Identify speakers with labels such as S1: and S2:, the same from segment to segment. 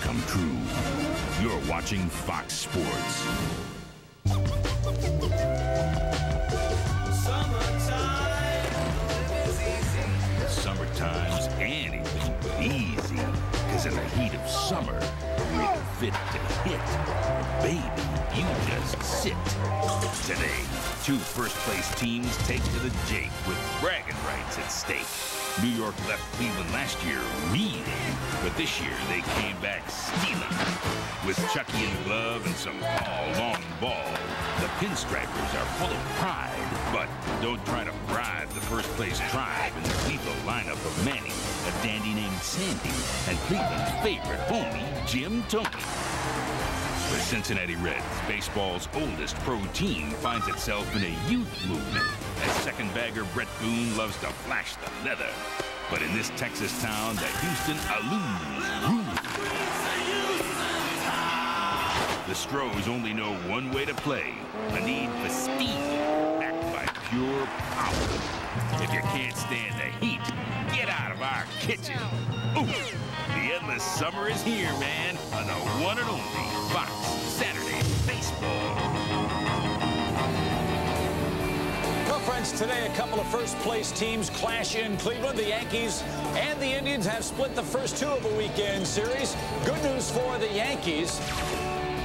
S1: come true. You're watching Fox Sports. Summertime's anything but easy. Cause in the heat of summer, we're fit to hit. Baby, you just sit. Today, two first-place teams take to the Jake with bragging rights at stake. New York left Cleveland last year reeling, but this year they came back stealing. With Chucky in glove and some tall, long ball, the Pinstripers are full of pride. But don't try to bribe the first place tribe in the lethal lineup of Manny, a dandy named Sandy, and Cleveland's favorite homie, Jim Thome. The Cincinnati Reds, baseball's oldest pro team, finds itself in a youth movement as second bagger Bret Boone loves to flash the leather. But in this Texas town, the Houston rule. The Stros only know one way to play, a need for speed, backed by pure power. If you can't stand the heat, get out of our kitchen. Ooh, the endless summer is here, man, on the one and only Fox Saturday Baseball.
S2: Well, friends, today a couple of first-place teams clash in Cleveland. The Yankees and the Indians have split the first two of a weekend series. Good news for the Yankees.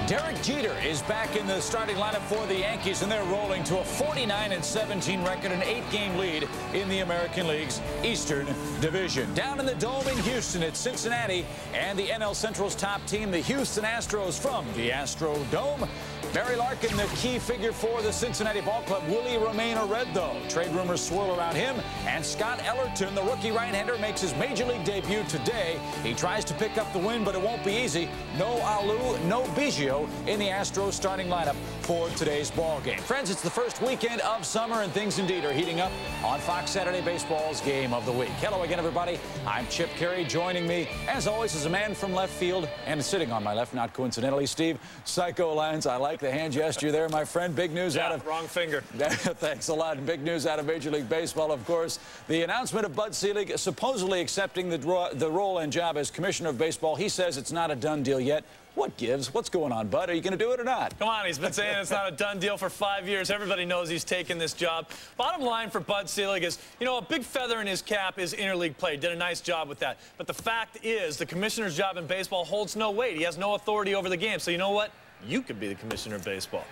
S2: Derek Jeter is back in the starting lineup for the Yankees, and they're rolling to a 49 and 17 record, an eight-game lead in the American League's Eastern Division. Down in the Dome in Houston, it's Cincinnati and the NL Central's top team, the Houston Astros from the Astro Dome. Barry Larkin, the key figure for the Cincinnati Ball Club. Will he remain a Red, though? Trade rumors swirl around him. And Scott Elarton, the rookie right-hander, makes his major league debut today. He tries to pick up the win, but it won't be easy. No Alou, no Biggio in the Astros starting lineup for today's ball game. Friends, it's the first weekend of summer, and things indeed are heating up on Fox Saturday Baseball's Game of the Week. Hello again, everybody. I'm Chip Caray. Joining me, as always, is a man from left field, and sitting on my left, not coincidentally, Steve Psycho Lyons. I like the hand gesture there, my friend. Big news
S3: yeah,
S2: out of
S3: wrong finger.
S2: Thanks a lot. Big news out of Major League Baseball, of course. The announcement of Bud Selig supposedly accepting the, the role and job as commissioner of baseball. He says it's not a done deal yet. What gives? What's going on, Bud? Are you going to do it or not?
S3: Come on, he's been saying it's not a done deal for five years. Everybody knows he's taking this job. Bottom line for Bud Selig is, you know, a big feather in his cap is interleague play. Did a nice job with that. But the fact is, the commissioner's job in baseball holds no weight. He has no authority over the game. So you know what? You could be the commissioner of baseball.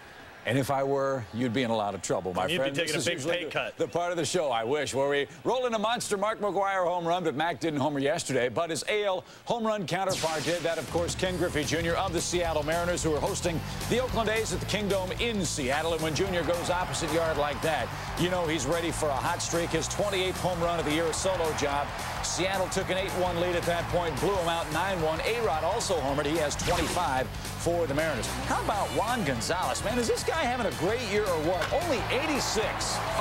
S2: And if I were, you'd be in a lot of trouble, my
S3: you'd
S2: friend.
S3: You'd be taking
S2: this
S3: a big pay
S2: the,
S3: cut.
S2: The part of the show I wish, where we roll in a monster Mark McGwire home run, but Mac didn't homer yesterday. But his AL home run counterpart did that, of course, Ken Griffey Jr. of the Seattle Mariners, who are hosting the Oakland A's at the Kingdome in Seattle. And when Jr. goes opposite yard like that, you know he's ready for a hot streak. His 28th home run of the year, a solo job. Seattle took an 8-1 lead at that point, blew him out 9-1. A-Rod also homered. He has 25 for the Mariners. How about Juan Gonzalez? Man, is this guy having a great year or what? Only 86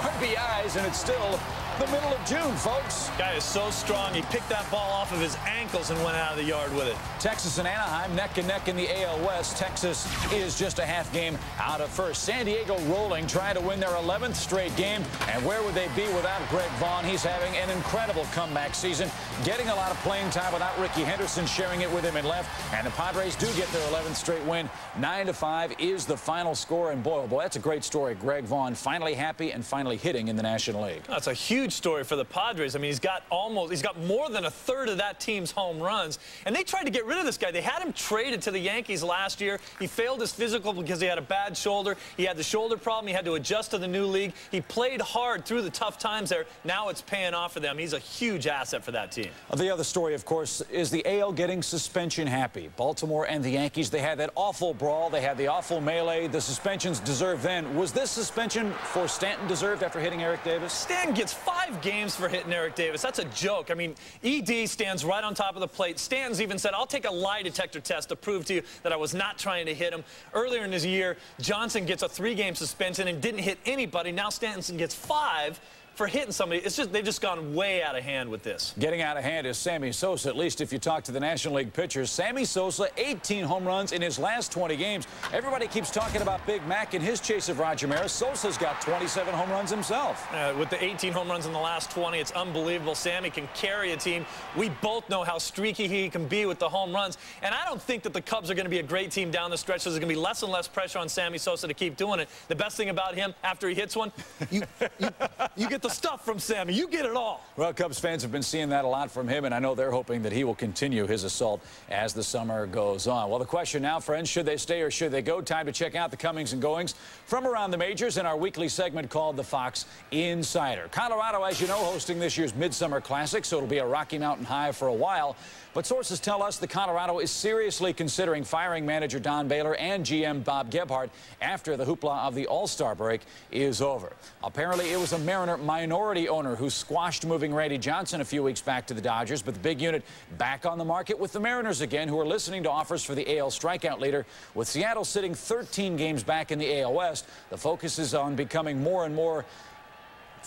S2: RBIs, and it's still the middle of June, folks.
S3: Guy is so strong. He picked that ball off of his ankles and went out of the yard with it.
S2: Texas and Anaheim neck and neck in the AL West. Texas is just a half game out of first. San Diego rolling, trying to win their 11th straight game. And where would they be without Greg Vaughn? He's having an incredible comeback season, getting a lot of playing time without Rickey Henderson sharing it with him in left. And the Padres do get their 11th straight win. 9 to 5 is the final score. And boy, oh boy, that's a great story. Greg Vaughn finally happy and finally hitting in the National League.
S3: That's a huge story for the Padres. I mean, he's got almost, he's got more than a third of that team's home runs. And they tried to get rid of this guy. They had him traded to the Yankees last year. He failed his physical because he had a bad shoulder. He had the shoulder problem. He had to adjust to the new league. He played hard through the tough times there. Now it's paying off for them. He's a huge asset for that team.
S2: Uh, the other story, of course, is the AL getting suspension happy. Baltimore and the Yankees, they had that awful brawl. They had the awful melee. The suspensions deserved then. Was this suspension for Stanton deserved after hitting Eric Davis?
S3: Stanton gets five games games for hitting Eric Davis. That's a joke. I mean, ED stands right on top of the plate. Stans even said, I'll take a lie detector test to prove to you that I was not trying to hit him. Earlier in his year, Johnson gets a three-game suspension and didn't hit anybody. Now Stanton gets five for hitting somebody. It's just they've just gone way out of hand with this.
S2: Getting out of hand is Sammy Sosa, at least if you talk to the National League pitchers. Sammy Sosa, 18 home runs in his last 20 games. Everybody keeps talking about Big Mac and his chase of Roger Maris. Sosa's got 27 home runs himself.
S3: Uh, with the 18 home runs in the last 20, it's unbelievable. Sammy can carry a team. We both know how streaky he can be with the home runs. And I don't think that the Cubs are going to be a great team down the stretch. There's going to be less and less pressure on Sammy Sosa to keep doing it. The best thing about him, after he hits one, you, you, you get the stuff from Sammy. You get it all.
S2: Well, Cubs fans have been seeing that a lot from him, and I know they're hoping that he will continue his assault as the summer goes on. Well, the question now, friends, should they stay or should they go? Time to check out the comings and goings from around the majors in our weekly segment called the Fox Insider. Colorado, as you know, hosting this year's Midsummer Classic, so it'll be a Rocky Mountain high for a while. But sources tell us the Colorado is seriously considering firing manager Don Baylor and GM Bob Gebhard after the hoopla of the All-Star break is over. Apparently, it was a Mariner minority owner who squashed moving Randy Johnson a few weeks back to the Dodgers, but the big unit back on the market with the Mariners again, who are listening to offers for the AL strikeout leader. With Seattle sitting 13 games back in the AL West, the focus is on becoming more and more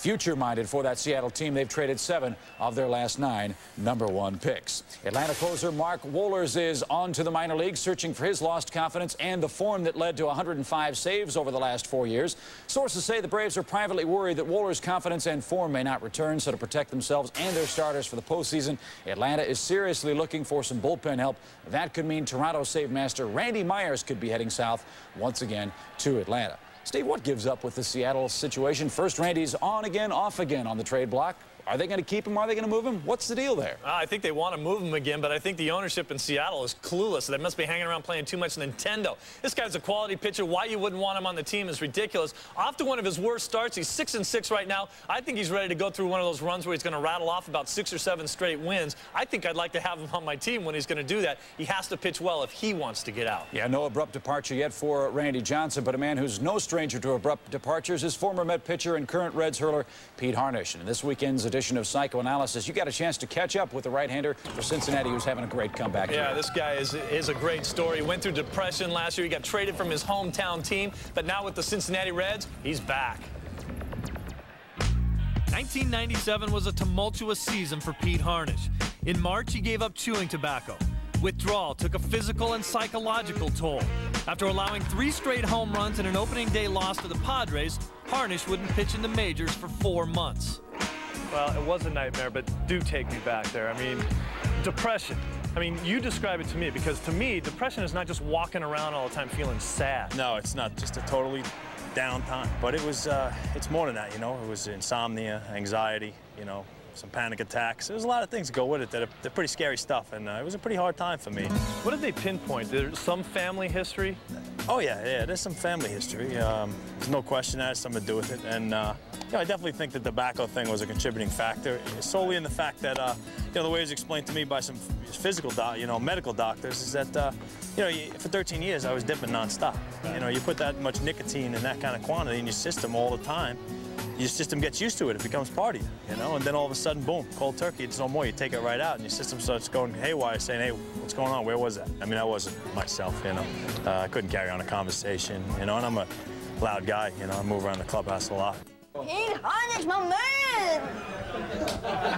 S2: future-minded for that Seattle team. They've traded seven of their last nine number one picks. Atlanta closer Mark Wohlers is on to the minor leagues, searching for his lost confidence and the form that led to 105 saves over the last four years. Sources say the Braves are privately worried that Wohlers' confidence and form may not return, so to protect themselves and their starters for the postseason, Atlanta is seriously looking for some bullpen help. That could mean Toronto save master Randy Myers could be heading south once again to Atlanta. Steve, what gives up with the Seattle situation? First, Randy's on again, off again on the trade block. Are they going to keep him? Are they going to move him? What's the deal there?
S3: Uh, I think they want to move him again, but I think the ownership in Seattle is clueless. They must be hanging around playing too much Nintendo. This guy's a quality pitcher. Why you wouldn't want him on the team is ridiculous. Off to one of his worst starts. He's 6 and 6 right now. I think he's ready to go through one of those runs where he's going to rattle off about six or seven straight wins. I think I'd like to have him on my team when he's going to do that. He has to pitch well if he wants to get out.
S2: Yeah, no abrupt departure yet for Randy Johnson, but a man who's no stranger to abrupt departures is former Met pitcher and current Reds hurler Pete Harnisch. And this weekend's edition of Psychoanalysis. You got a chance to catch up with the right-hander for Cincinnati, who's having a great comeback.
S3: Yeah, here. this guy is, is a great story. He went through depression last year. He got traded from his hometown team, but now with the Cincinnati Reds, he's back.
S4: 1997 was a tumultuous season for Pete Harnisch. In March, he gave up chewing tobacco. Withdrawal took a physical and psychological toll. After allowing three straight home runs and an opening day loss to the Padres, Harnisch wouldn't pitch in the majors for four months.
S5: Well, it was a nightmare, but do take me back there. I mean, depression. I mean, you describe it to me because to me, depression is not just walking around all the time feeling sad.
S6: No, it's not just a totally down time. But it was, uh, it's more than that, you know. It was insomnia, anxiety, you know, some panic attacks. There's a lot of things that go with it that are, they're pretty scary stuff, and uh, it was a pretty hard time for me.
S5: What did they pinpoint? There's some family history?
S6: Oh, yeah, yeah, there's some family history. Um, there's no question that has something to do with it. And, uh, you know, I definitely think the tobacco thing was a contributing factor, solely in the fact that, uh, you know, the way it was explained to me by some physical, doc, you know, medical doctors is that, uh, you know, for 13 years I was dipping nonstop. You know, you put that much nicotine in that kind of quantity in your system all the time, your system gets used to it. It becomes part of you, you know? And then all of a sudden, boom, cold turkey, it's no more. You take it right out, and your system starts going haywire, saying, hey, what's going on? Where was that? I mean, I wasn't myself, you know? Uh, I couldn't carry on a conversation, you know? And I'm a loud guy, you know? I move around the clubhouse a lot.
S7: Pete Harnisch, my man!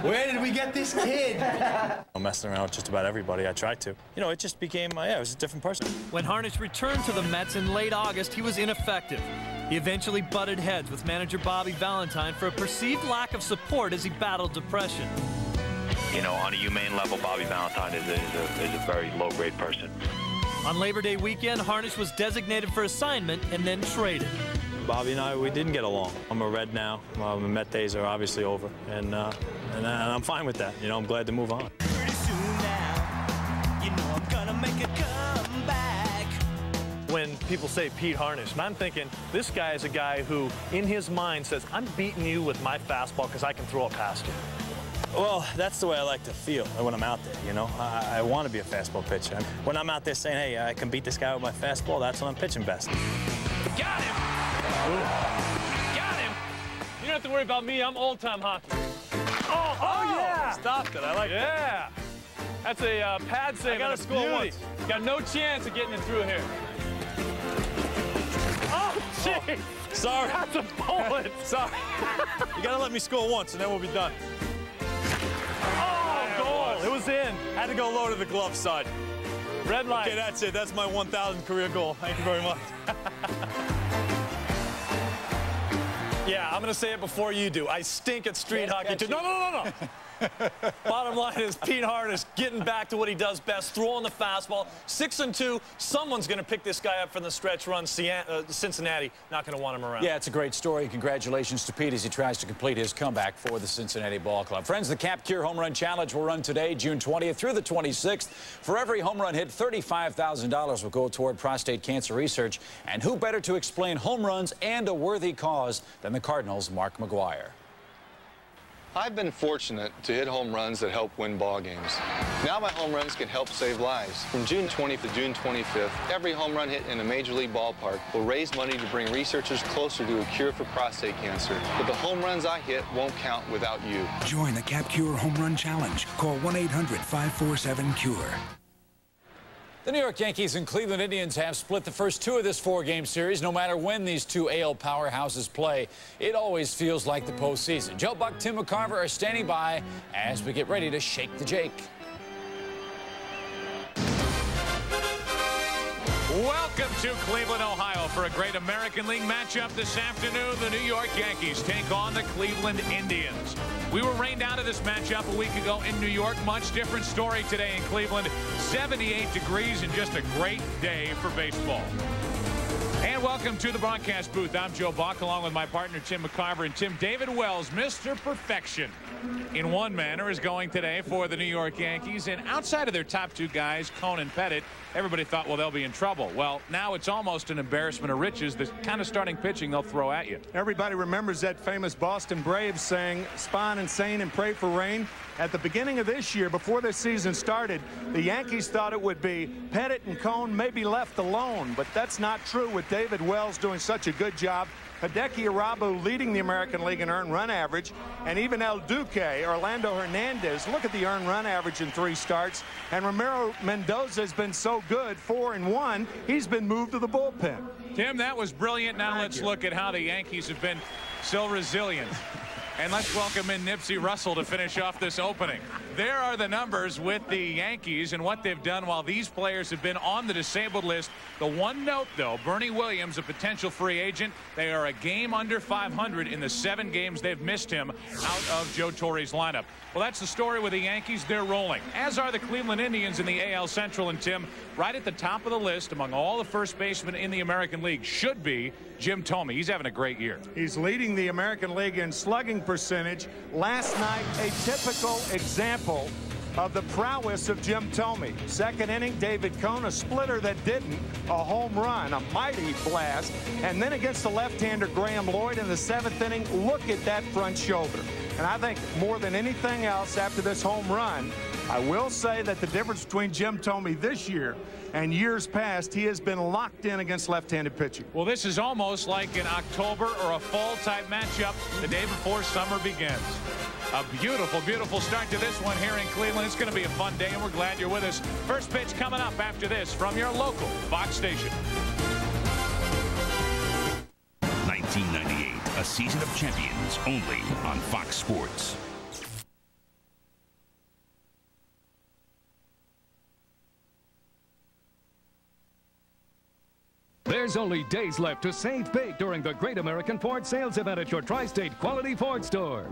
S8: Where did we get this kid?
S6: I'm messing around with just about everybody. I tried to. You know, it just became, uh, yeah, I was a different person.
S4: When Harnisch returned to the Mets in late August, he was ineffective. He eventually butted heads with manager Bobby Valentine for a perceived lack of support as he battled depression.
S9: You know, on a humane level, Bobby Valentine is a, is a, is a very low-grade person.
S4: On Labor Day weekend, Harnisch was designated for assignment and then traded.
S6: Bobby and I, we didn't get along. I'm a Red now. Uh, the Met days are obviously over, and, uh, and, and I'm fine with that. You know, I'm glad to move on.
S5: Now, you know when people say Pete Harnisch, and I'm thinking this guy is a guy who, in his mind, says, I'm beating you with my fastball because I can throw it past you.
S6: Well, that's the way I like to feel when I'm out there, you know. I, I want to be a fastball pitcher. When I'm out there saying, hey, I can beat this guy with my fastball, that's when I'm pitching best.
S5: Got him! Ooh. Got him! You don't have to worry about me. I'm old-time hockey. Oh, oh, yeah!
S6: Stopped it. I like
S5: yeah.
S6: that.
S5: Yeah. That's a uh, pad save. I got to score once. Got no chance of getting it through here. Oh, jeez.
S6: Sorry.
S5: That's a bullet.
S6: Sorry. you gotta let me score once, and then we'll be done.
S5: Oh, goal. It was in.
S6: Had to go low to the glove side.
S5: Red light.
S6: Okay, that's it. That's my 1,000 career goal. Thank you very much.
S3: Yeah, I'm going to say it before you do. I stink at street hockey, too. No, no, no, no. Bottom line is Pete Harnisch getting back to what he does best, throwing the fastball. Six and two. Someone's going to pick this guy up from the stretch run. Uh, Cincinnati not going to want him around.
S10: Yeah, it's a great story. Congratulations to Pete as he tries to complete his comeback for the Cincinnati Ball Club. Friends, the Cap Cure Home Run Challenge will run today, June 20th through the 26th. For every home run hit, $35,000 will go toward prostate cancer research. And who better to explain home runs and a worthy cause than the Cardinals' Mark McGwire.
S9: I've been fortunate to hit home runs that help win ball games. Now my home runs can help save lives. From June 20th to June 25th, every home run hit in a major league ballpark will raise money to bring researchers closer to a cure for prostate cancer. But the home runs I hit won't count without you.
S11: Join the Cap Cure Home Run Challenge. Call 1-800-547-CURE.
S10: The New York Yankees and Cleveland Indians have split the first two of this four-game series. No matter when these two AL powerhouses play, it always feels like the postseason. Joe Buck, Tim McCarver are standing by as we get ready to shake the Jake.
S12: Welcome to Cleveland, Ohio for a great American League matchup this afternoon. The New York Yankees take on the Cleveland Indians. We were rained out of this matchup a week ago in New York. Much different story today in Cleveland. 78 degrees and just a great day for baseball. And welcome to the broadcast booth. I'm Joe Buck along with my partner Tim McCarver and Tim David Wells, Mr. Perfection. In one manner is going today for the New York Yankees. And outside of their top two guys, Cone and Pettitte, everybody thought, well, they'll be in trouble. Well, now it's almost an embarrassment of riches, the kind of starting pitching they'll throw at you.
S13: Everybody remembers that famous Boston Braves saying, Spahn and Sain and pray for rain. At the beginning of this year, before this season started, the Yankees thought it would be Pettitte and Cone maybe left alone, but that's not true with David Wells doing such a good job Hideki Irabu leading the American League in earned run average, and even El Duque, Orlando Hernandez, look at the earned run average in three starts, and Ramiro Mendoza has been so good, four and one, he's been moved to the bullpen.
S12: Tim, that was brilliant. Now Thank let's you. look at how the Yankees have been so resilient. And let's welcome in Nipsey Russell to finish off this opening. There are the numbers with the Yankees and what they've done while these players have been on the disabled list. The one note, though, Bernie Williams, a potential free agent, they are a game under 500 in the seven games they've missed him out of Joe Torre's lineup. Well, that's the story with the Yankees. They're rolling, as are the Cleveland Indians in the AL Central. And Tim, right at the top of the list among all the first basemen in the American League should be Jim Thome. He's having a great year.
S13: He's leading the American League in slugging percentage. Last night, a typical example of the prowess of Jim Thome. Second inning, David Cone, a splitter that didn't, a home run, a mighty blast. And then against the left-hander Graeme Lloyd in the seventh inning, look at that front shoulder. And I think more than anything else after this home run, I will say that the difference between Jim Thome this year and years past, he has been locked in against left-handed pitching.
S12: Well, this is almost like an October or a fall-type matchup the day before summer begins. A beautiful, beautiful start to this one here in Cleveland. It's going to be a fun day, and we're glad you're with us. First pitch coming up after this from your local Fox station.
S1: 1998, a season of champions only on Fox Sports.
S14: There's only days left to save big during the Great American Ford Sales Event at your Tri-State Quality Ford store.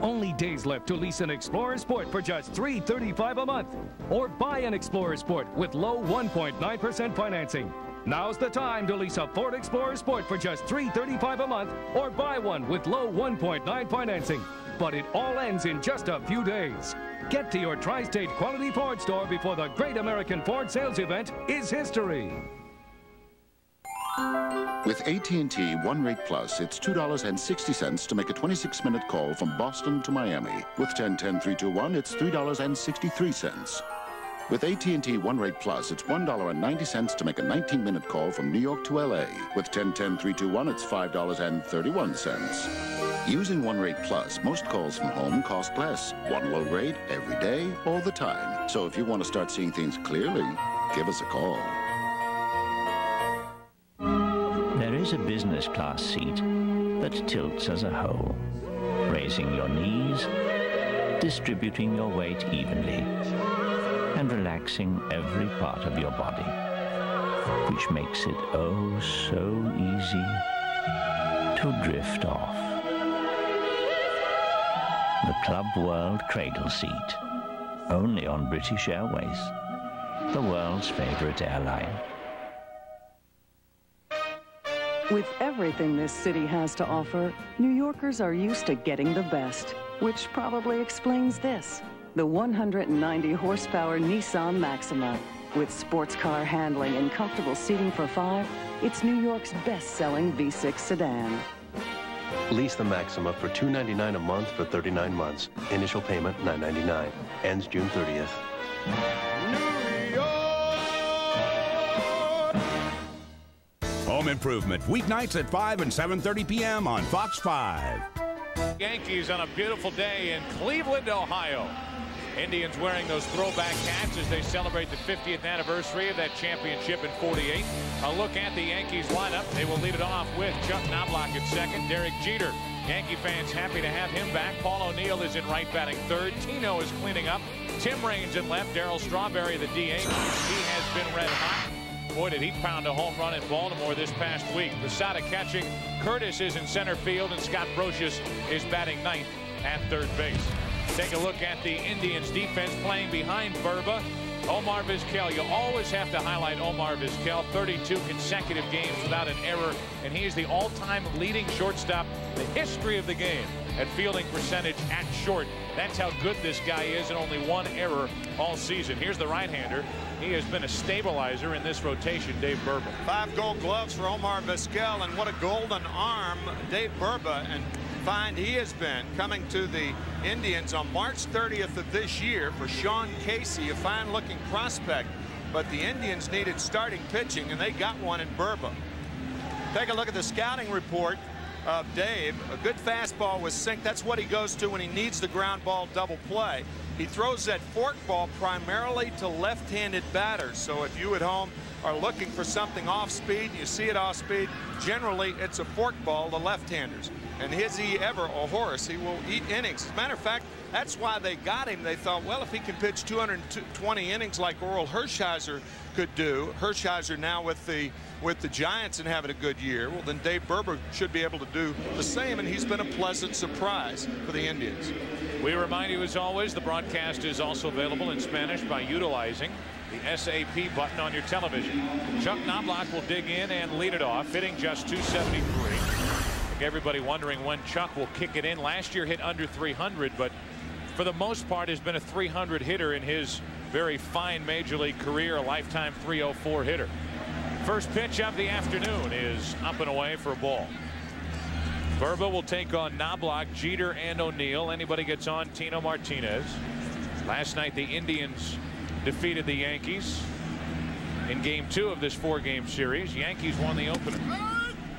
S14: Only days left to lease an Explorer Sport for just 335 a month. Or buy an Explorer Sport with low 1.9% financing. Now's the time to lease a Ford Explorer Sport for just 335 a month or buy one with low 1.9 financing. But it all ends in just a few days. Get to your Tri-State Quality Ford store before the Great American Ford Sales Event is history.
S15: With AT&T One Rate Plus, it's $2.60 to make a 26-minute call from Boston to Miami. With 10-10-321, it's $3.63. With AT&T One Rate Plus, it's $1.90 to make a 19-minute call from New York to LA. With 10-10-321, it's $5.31. Using One Rate Plus, most calls from home cost less. One low rate, every day, all the time. So if you want to start seeing things clearly, give us a call.
S16: Is a business class seat that tilts as a whole, raising your knees, distributing your weight evenly, and relaxing every part of your body, which makes it oh so easy to drift off. The Club World Cradle Seat, only on British Airways, the world's favorite airline.
S17: With everything this city has to offer, New Yorkers are used to getting the best, which probably explains this. The 190 horsepower Nissan Maxima. With sports car handling and comfortable seating for five, it's New York's best-selling V6 sedan.
S7: Lease the Maxima for 299 a month for 39 months. Initial payment 999. Ends June 30th.
S18: Home Improvement, weeknights at 5 and 7.30 p.m. on Fox 5.
S12: Yankees on a beautiful day in Cleveland, Ohio. Indians wearing those throwback hats as they celebrate the 50th anniversary of that championship in 48. A look at the Yankees lineup. They will lead it off with Chuck Knobloch at second, Derek Jeter. Yankee fans happy to have him back. Paul O'Neill is in right batting third. Tino is cleaning up. Tim Raines in left. Darryl Strawberry, the DH. He has been red hot. Boy, did he pound a home run in Baltimore this past week. Posada catching. Curtis is in center field, and Scott Brosius is batting ninth at third base. Take a look at the Indians defense playing behind Burba. Omar Vizquel, you always have to highlight Omar Vizquel. 32 consecutive games without an error, and he is the all-time leading shortstop in the history of the game at fielding percentage at short. That's how good this guy is, and only one error all season. Here's the right-hander. He has been a stabilizer in this rotation, Dave Burba.
S13: Five gold gloves for Omar Vizquel, and what a golden arm Dave Burba and fine he has been coming to the Indians on March 30th of this year for Sean Casey, a fine-looking prospect. But the Indians needed starting pitching, and they got one in Burba. Take a look at the scouting report of Dave. A good fastball with sink. That's what he goes to when he needs the ground ball double play. He throws that fork ball primarily to left-handed batters. So if you at home are looking for something off speed, you see it off speed, generally it's a fork ball to left-handers. And is he ever a horse? He will eat innings. As a matter of fact, that's why they got him. They thought, well, if he can pitch 220 innings like Orel Hershiser could do, Hershiser now with the with the Giants and having a good year, well, then Dave Burba should be able to do the same, and he's been a pleasant surprise for the Indians.
S12: We remind you, as always, the broadcast is also available in Spanish by utilizing the SAP button on your television. Chuck Knobloch will dig in and lead it off, hitting just 273. Everybody wondering when Chuck will kick it in. Last year hit under 300, but for the most part has been a 300 hitter in his very fine major league career, a lifetime 304 hitter. First pitch of the afternoon is up and away for a ball. Burba will take on Knobloch, Jeter, and O'Neill. Anybody gets on Tino Martinez. Last night, the Indians defeated the Yankees in game two of this four game series. Yankees won the opener.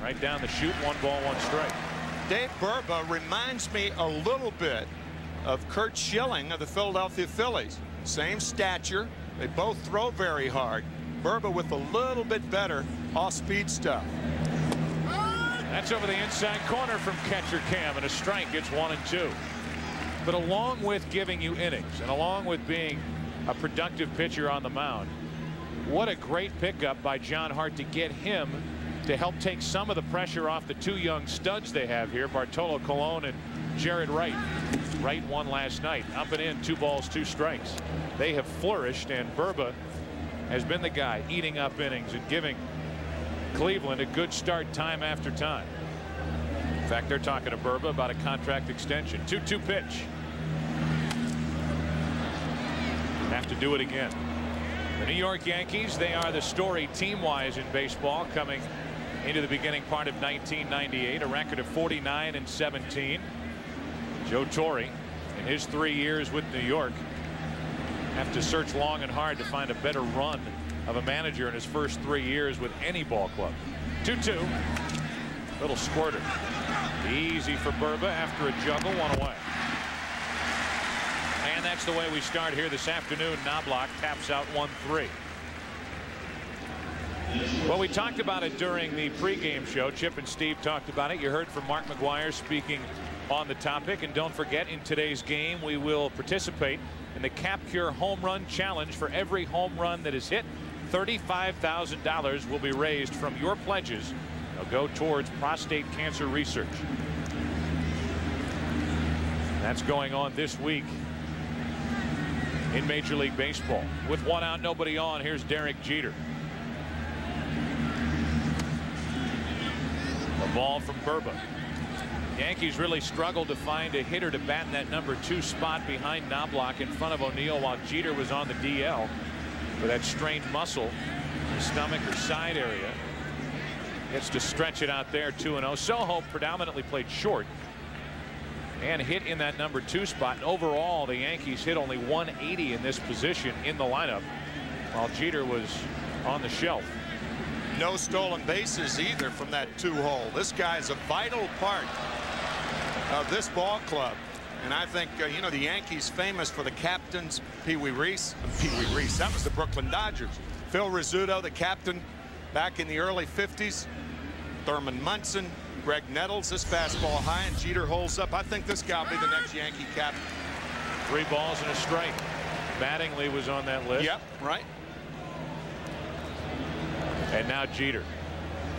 S12: Right down the chute, one ball, one strike.
S13: Dave Burba reminds me a little bit of Curt Schilling of the Philadelphia Phillies. Same stature. They both throw very hard. Burba with a little bit better off-speed stuff.
S12: That's over the inside corner from catcher Cam, and a strike. gets one and two. But along with giving you innings, and along with being a productive pitcher on the mound, what a great pickup by John Hart to get him to help take some of the pressure off the two young studs they have here, Bartolo Colon and Jaret Wright. Wright won last night. Up and in, two balls, two strikes. They have flourished, and Burba has been the guy eating up innings and giving Cleveland a good start time after time. In fact, they're talking to Burba about a contract extension. 2-2 pitch. Have to do it again. The New York Yankees, they are the story team-wise in baseball coming into the beginning part of 1998. A record of 49 and 17. Joe Torre, in his three years with New York, have to search long and hard to find a better run of a manager in his first three years with any ball club. 2-2. Little squirter. Easy for Burba after a juggle, one away. And that's the way we start here this afternoon. Knobloch taps out 1-3. Well, we talked about it during the pregame show. Chip and Steve talked about it. You heard from Mark McGwire speaking on the topic. And don't forget, in today's game, we will participate in the Capcure Home Run Challenge. For every home run that is hit, $35,000 will be raised from your pledges. They'll go towards prostate cancer research. That's going on this week in Major League Baseball. With one out, nobody on, here's Derek Jeter. The ball from Burba. Yankees really struggled to find a hitter to bat in that number two spot behind Knobloch in front of O'Neill while Jeter was on the DL for that strained muscle stomach or side area. Gets to stretch it out there 2 0. Sojo predominantly played short and hit in that number two spot. And overall, the Yankees hit only 180 in this position in the lineup while Jeter was on the shelf.
S13: No stolen bases either from that two hole. This guy's a vital part of this ball club. And I think, uh, you know, the Yankees famous for the captains, Pee Wee Reese. Pee Wee Reese, that was the Brooklyn Dodgers. Phil Rizzuto, the captain back in the early 50s. Thurman Munson, Graig Nettles, this fastball high, and Jeter holds up. I think this guy will be the next Yankee captain.
S12: Three balls and a strike. Mattingly was on that list.
S13: Yep, right.
S12: And now Jeter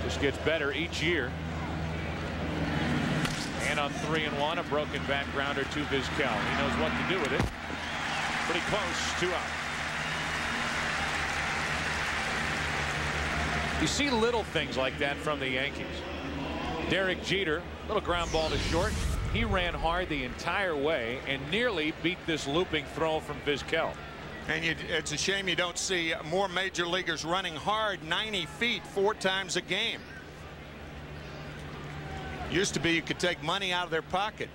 S12: just gets better each year. And on three and one, a broken bat grounder to Vizquel. He knows what to do with it. Pretty close, two out. You see little things like that from the Yankees. Derek Jeter, little ground ball to short. He ran hard the entire way and nearly beat this looping throw from Vizquel.
S13: And you, it's a shame you don't see more major leaguers running hard 90 feet four times a game. Used to be you could take money out of their pocket.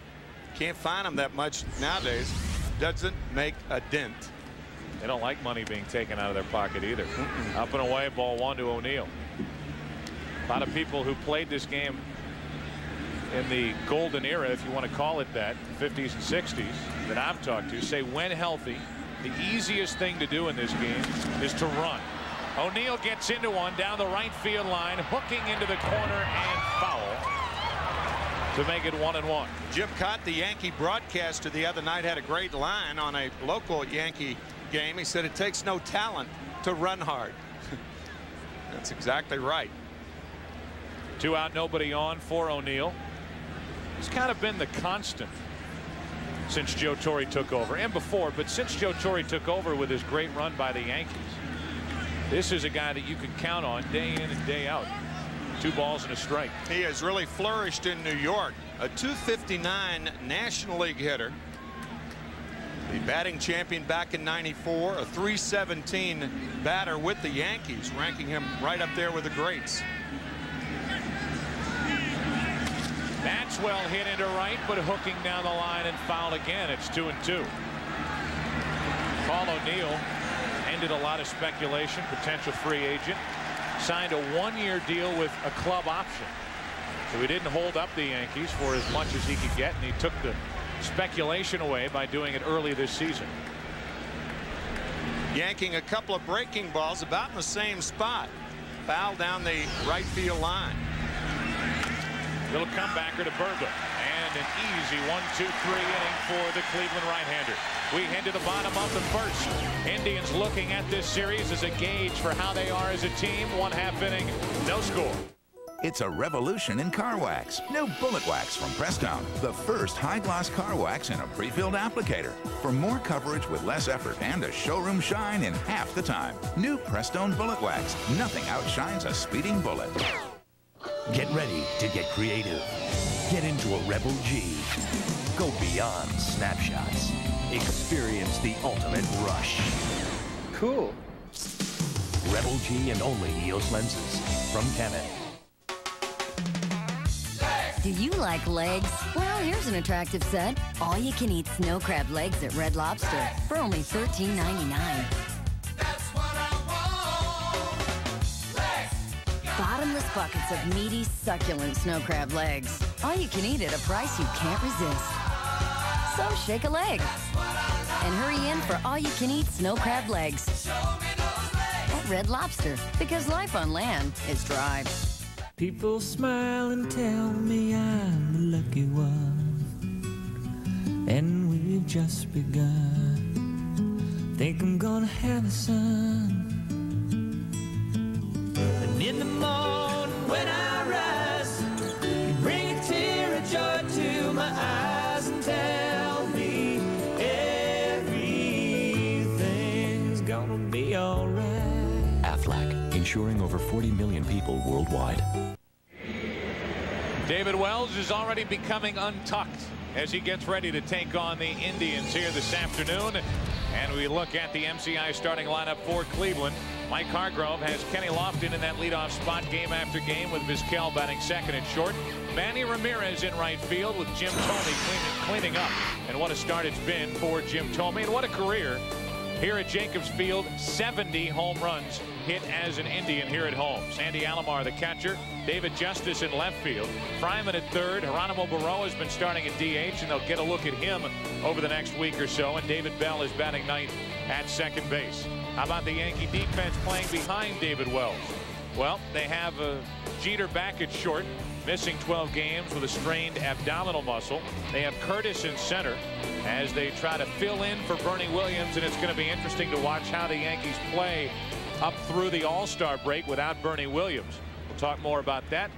S13: Can't find them that much nowadays. Doesn't make a dent.
S12: They don't like money being taken out of their pocket either. Mm -mm. Up and away, ball one to O'Neill. A lot of people who played this game in the golden era, if you want to call it that, 50s and 60s, that I've talked to, say when healthy, the easiest thing to do in this game is to run. O'Neill gets into one down the right field line, hooking into the corner and foul to make it one and one.
S13: Jim Kaat, the Yankee broadcaster the other night, had a great line on a local Yankee game. He said it takes no talent to run hard. That's exactly right.
S12: Two out, nobody on for O'Neill. He's kind of been the constant since Joe Torre took over and before, but since Joe Torre took over with his great run by the Yankees, this is a guy that you can count on day in and day out. Two balls and a strike.
S13: He has really flourished in New York. A 259 National League hitter. The batting champion back in 94. A 317 batter with the Yankees, ranking him right up there with the greats.
S12: Maxwell hit into right, but hooking down the line and fouled again. It's two and two. Paul O'Neill ended a lot of speculation. Potential free agent. Signed a one-year deal with a club option. So he didn't hold up the Yankees for as much as he could get, and he took the speculation away by doing it early this season.
S13: Yanking a couple of breaking balls about in the same spot. Foul down the right field line.
S12: Little comebacker to Burba. And an easy one, two, three inning for the Cleveland right-hander. We head to the bottom of the first. Indians looking at this series as a gauge for how they are as a team. One half inning, no score.
S19: It's a revolution in car wax. New Bullet Wax from Prestone. The first high-gloss car wax in a pre-filled applicator. For more coverage with less effort and a showroom shine in half the time. New Prestone Bullet Wax. Nothing outshines a speeding bullet.
S1: Get ready to get creative. Get into a Rebel G. Go beyond snapshots. Experience the ultimate rush.
S20: Cool.
S1: Rebel G and only EOS lenses from Canon.
S21: Do you like legs? Well, here's an attractive set. All you can eat snow crab legs at Red Lobster for only $13.99. Bottomless buckets of meaty, succulent snow crab legs. All you can eat at a price you can't resist. So shake a leg. And hurry in for all you can eat snow crab legs. At Red Lobster, because life on land is dry.
S22: People smile and tell me I'm the lucky one. And we've just begun. Think I'm gonna have a son. And in the morning when I rise, you bring a tear of joy to my eyes and tell me everything's gonna be alright.
S23: Aflac, insuring over 40 million people worldwide.
S12: David Wells is already becoming untucked as he gets ready to take on the Indians here this afternoon. And we look at the MCI starting lineup for Cleveland. Mike Hargrove has Kenny Lofton in that leadoff spot game after game with Vizquel batting second and short. Manny Ramirez in right field with Jim Thome cleaning, cleaning up. And what a start it's been for Jim Thome and what a career here at Jacobs Field. 70 home runs hit as an Indian here at home. Sandy Alomar, the catcher. David Justice in left field. Fryman at third. Geronimo Berroa has been starting at DH, and they'll get a look at him over the next week or so. And David Bell is batting ninth at second base. How about the Yankee defense playing behind David Wells? Well, they have uh, Jeter back at short, missing 12 games with a strained abdominal muscle. They have Curtis in center as they try to fill in for Bernie Williams, and it's going to be interesting to watch how the Yankees play up through the All-Star break without Bernie Williams. We'll talk more about that.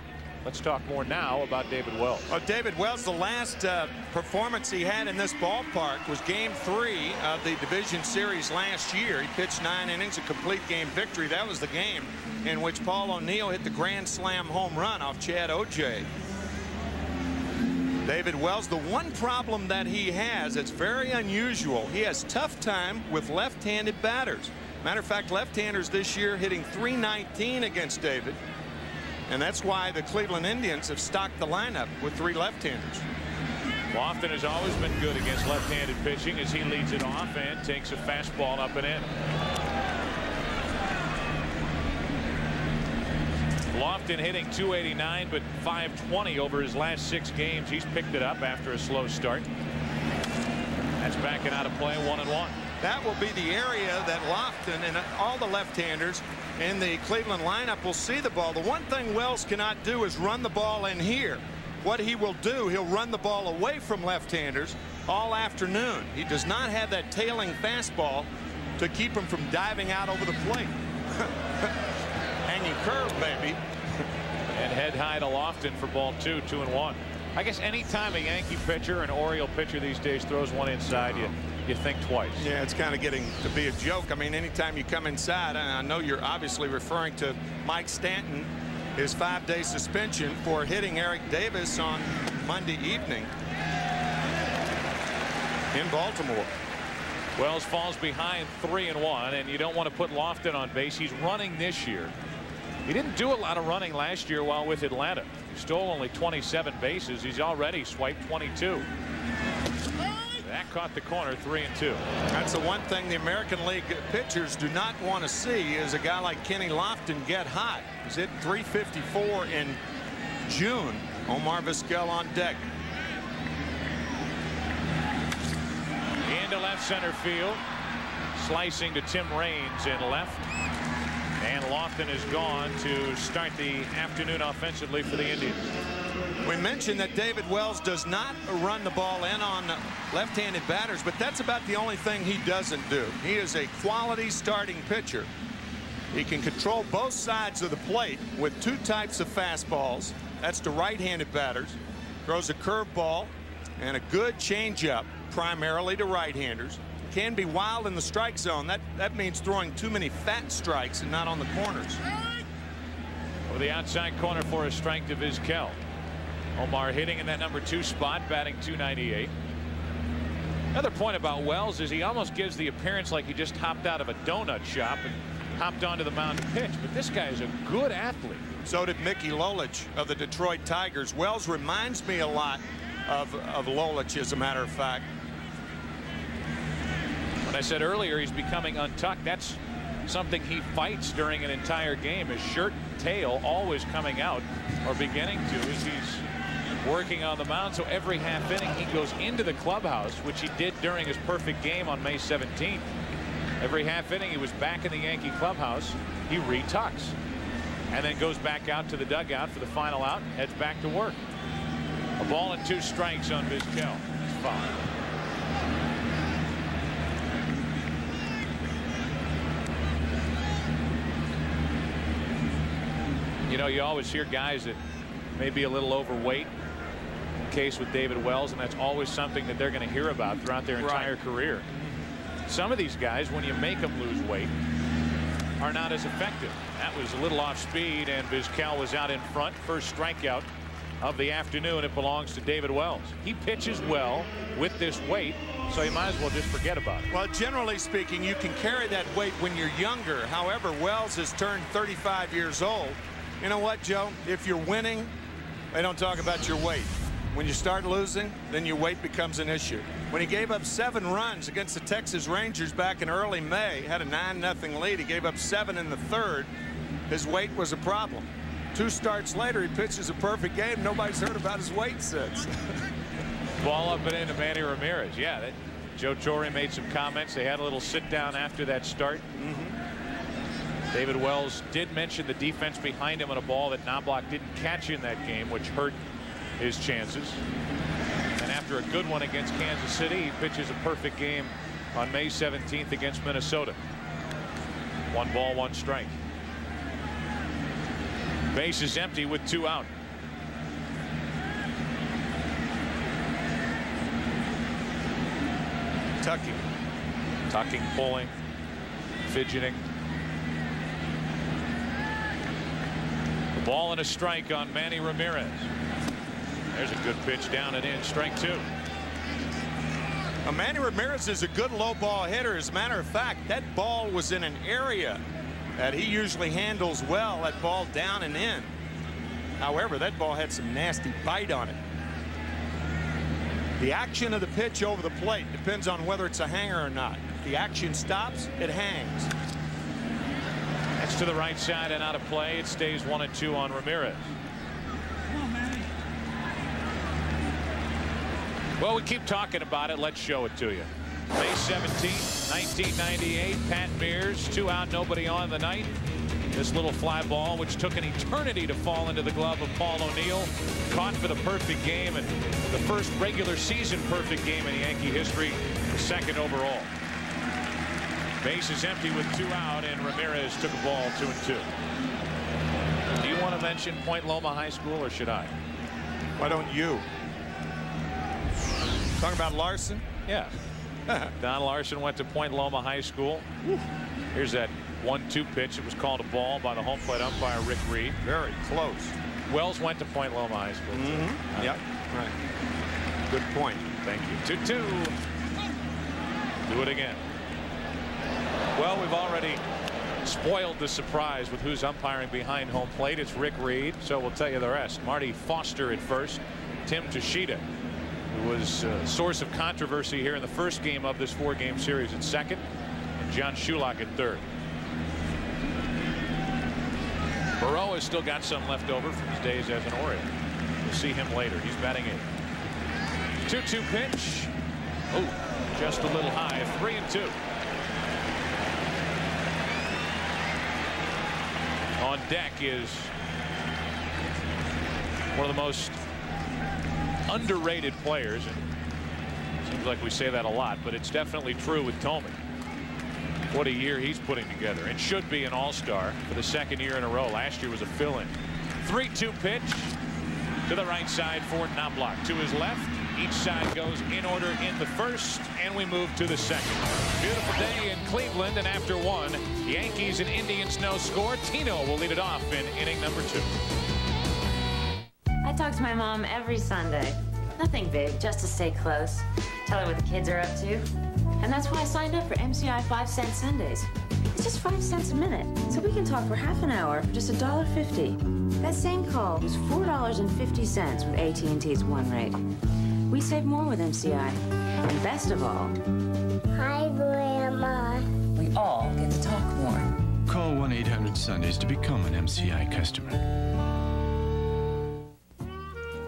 S12: Let's talk more now about David Wells.
S13: Well, David Wells, the last uh, performance he had in this ballpark was game three of the division series last year. He pitched nine innings, a complete game victory. That was the game in which Paul O'Neill hit the grand slam home run off Chad Ogea David Wells, the one problem that he has, it's very unusual. He has tough time with left-handed batters. Matter of fact, left-handers this year hitting 319 against David. And that's why the Cleveland Indians have stocked the lineup with three left-handers.
S12: Lofton has always been good against left-handed pitching as he leads it off and takes a fastball up and in. Lofton hitting 289 but 520 over his last six games. He's picked it up after a slow start. That's backing out of play one and one.
S13: That will be the area that Lofton and all the left-handers in the Cleveland lineup will see the ball. The one thing Wells cannot do is run the ball in here. What he will do, he'll run the ball away from left-handers all afternoon. He does not have that tailing fastball to keep him from diving out over the plate. Hanging curve, baby.
S12: and head high to Lofton for ball two, two and one. I guess any time a Yankee pitcher, an Oriole pitcher these days throws one inside, you you think twice.
S13: Yeah, it's kind of getting to be a joke. I mean, anytime you come inside, and I know you're obviously referring to Mike Stanton, his five-day suspension for hitting Eric Davis on Monday evening in Baltimore.
S12: Wells falls behind three and one, and you don't want to put Lofton on base. He's running this year. He didn't do a lot of running last year while with Atlanta. He stole only 27 bases. He's already swiped 22. That caught the corner three and two.
S13: That's the one thing the American League pitchers do not want to see is a guy like Kenny Lofton get hot. He's hit 354 in June. Omar Vizquel on deck.
S12: Into left center field. Slicing to Tim Raines in left. And Lofton is gone to start the afternoon offensively for the Indians.
S13: We mentioned that David Wells does not run the ball in on left-handed batters, but that's about the only thing he doesn't do. He is a quality starting pitcher. He can control both sides of the plate with two types of fastballs. That's to right-handed batters. Throws a curveball and a good changeup, primarily to right-handers. Can be wild in the strike zone. That that means throwing too many fat strikes and not on the corners.
S12: Over the outside corner for a strike to Vizquel. Omar hitting in that number two spot, batting 298. Another point about Wells is he almost gives the appearance like he just hopped out of a donut shop and hopped onto the mound to pitch. But this guy is a good athlete.
S13: So did Mickey Lolich of the Detroit Tigers. Wells reminds me a lot of, of Lolich, as a matter of fact.
S12: When I said earlier he's becoming untucked, that's something he fights during an entire game. His shirt and tail always coming out or beginning to as he's working on the mound. So every half inning he goes into the clubhouse, which he did during his perfect game on May 17th. Every half inning he was back in the Yankee clubhouse, he retucks. And then goes back out to the dugout for the final out, heads back to work. A ball and two strikes on Vizquel. You know, you always hear guys that may be a little overweight. Case with David Wells, and that's always something that they're going to hear about throughout their entire career. Some of these guys, when you make them lose weight, are not as effective. That was a little off speed, and Vizquel was out in front. First strikeout of the afternoon. It belongs to David Wells. He pitches well with this weight, so you might as well just forget about it.
S13: Well, generally speaking, you can carry that weight when you're younger. However, Wells has turned 35 years old. You know what, Joe? If you're winning, they don't talk about your weight. When you start losing, then your weight becomes an issue. When he gave up seven runs against the Texas Rangers back in early May, had a 9-0 lead. He gave up seven in the third. His weight was a problem. Two starts later, he pitches a perfect game. Nobody's heard about his weight since.
S12: Ball up and into Manny Ramirez. Yeah, that, Joe Torre made some comments. They had a little sit down after that start. Mm-hmm. David Wells did mention the defense behind him on a ball that Knobloch didn't catch in that game, which hurt his chances. And after a good one against Kansas City, he pitches a perfect game on May 17th against Minnesota. One ball, one strike. Base is empty with two out.
S13: Tucking.
S12: Tucking, pulling, fidgeting. The ball and a strike on Manny Ramirez. There's a good pitch down and in. Strike two.
S13: Manny Ramirez is a good low ball hitter. As a matter of fact, that ball was in an area that he usually handles well, that ball down and in. However, that ball had some nasty bite on it. The action of the pitch over the plate depends on whether it's a hanger or not. If the action stops, it hangs.
S12: That's to the right side and out of play. It stays one and two on Ramirez. Well, we keep talking about it. Let's show it to you. May 17, 1998. Pat Meares, two out, nobody on the night. This little fly ball, which took an eternity to fall into the glove of Paul O'Neill, caught for the perfect game and the first regular season perfect game in Yankee history, second overall. Base is empty with two out, and Ramirez took a ball two and two. Do you want to mention Point Loma High School, or should I?
S13: Why don't you? Talking about Larsen?
S12: Yeah. Don Larsen went to Point Loma High School. Here's that one-two pitch. It was called a ball by the home plate umpire Rick Reed.
S13: Very close.
S12: Wells went to Point Loma High School.
S13: Mm -hmm. Yep. Right. Good point.
S12: Thank you. Two-two. Do it again. Well, we've already spoiled the surprise with who's umpiring behind home plate. It's Rick Reed, so we'll tell you the rest. Marty Foster at first. Tim Tschida was uh, a source of controversy here in the first game of this four-game series at second, and John Shulock at third. Berroa has still got some left over from his days as an Oriole. We'll see him later. He's batting eighth. 2-2 pitch. Oh, just a little high. Three and two. On deck is one of the most underrated players. And seems like we say that a lot, but it's definitely true with Thome. What a year he's putting together and should be an all-star for the second year in a row. Last year was a fill-in. 3-2 pitch to the right side for Knobloch. To his left. Each side goes in order in the first, and we move to the second. Beautiful day in Cleveland, and after one, Yankees and Indians no score. Tino will lead it off in inning number two.
S24: I talk to my mom every Sunday. Nothing big, just to stay close. Tell her what the kids are up to. And that's why I signed up for MCI 5 cent Sundays. It's just 5 cents a minute, so we can talk for half an hour for just $1.50. That same call was $4.50 with AT&T's One Rate. We save more with MCI. And best of all...
S25: Hi, Grandma.
S24: We all get to talk more.
S26: Call 1-800-Sundays to become an MCI customer.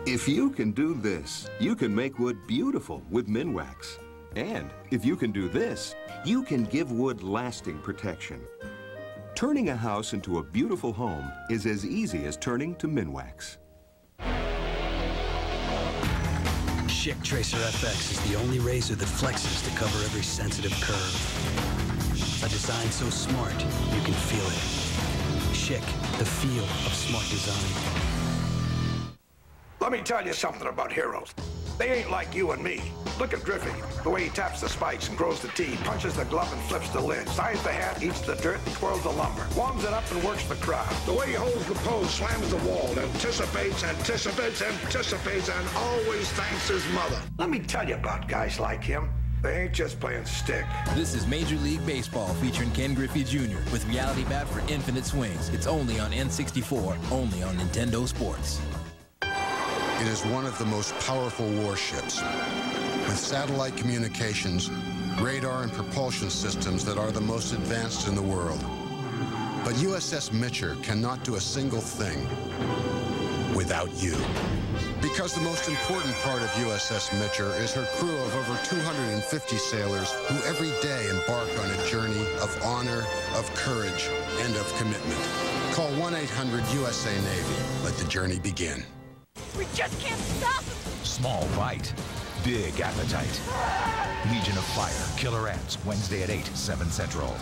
S27: If you can do this, you can make wood beautiful with Minwax.
S28: And if you can do this, you can give wood lasting protection. Turning a house into a beautiful home is as easy as turning to Minwax.
S29: Schick Tracer FX is the only razor that flexes to cover every sensitive curve. A design so smart, you can feel it. Schick, the feel of smart design.
S30: Let me tell you something about heroes. They ain't like you and me. Look at Griffey. The way he taps the spikes and grows the tee, punches the glove and flips the lid, signs the hat, eats the dirt, and twirls the lumber, warms it up and works the crowd. The way he holds the pose, slams the wall, anticipates, anticipates, anticipates, and always thanks his mother. Let me tell you about guys like him. They ain't just playing stick.
S27: This is Major League Baseball featuring Ken Griffey Jr. with Reality Bat for Infinite Swings. It's only on N64, only on Nintendo Sports.
S31: It is one of the most powerful warships, with satellite communications, radar and propulsion systems that are the most advanced in the world. But USS Mitscher cannot do a single thing without you. Because the most important part of USS Mitscher is her crew of over 250 sailors who every day embark on a journey of honor, of courage, and of commitment. Call 1-800-USA-NAVY. Let the journey begin.
S32: We just can't stop him!
S33: Small bite, big appetite. Legion of Fire, Killer Ants, Wednesday at 8, 7 Central.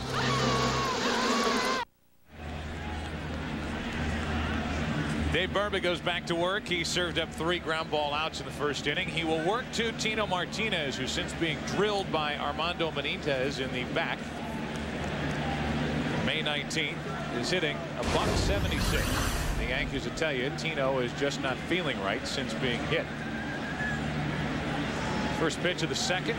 S12: Dave Burba goes back to work. He served up three ground ball outs in the first inning. He will work to Tino Martinez, who's since being drilled by Armando Benitez in the back. May 19th is hitting a buck 76. The Yankees will tell you Tino is just not feeling right since being hit. First pitch of the second.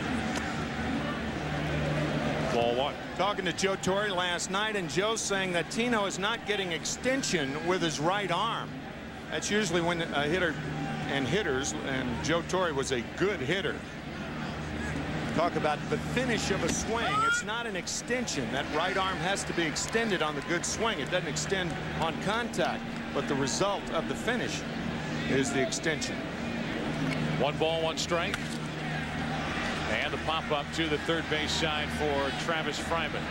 S12: Ball one.
S13: Talking to Joe Torre last night, and Joe saying that Tino is not getting extension with his right arm. That's usually when a hitter and hitters, and Joe Torre was a good hitter. Talk about the finish of a swing. It's not an extension. That right arm has to be extended on the good swing. It doesn't extend on contact. But the result of the finish is the extension.
S12: One ball, one strike. And the pop up to the third base side for Travis Fryman.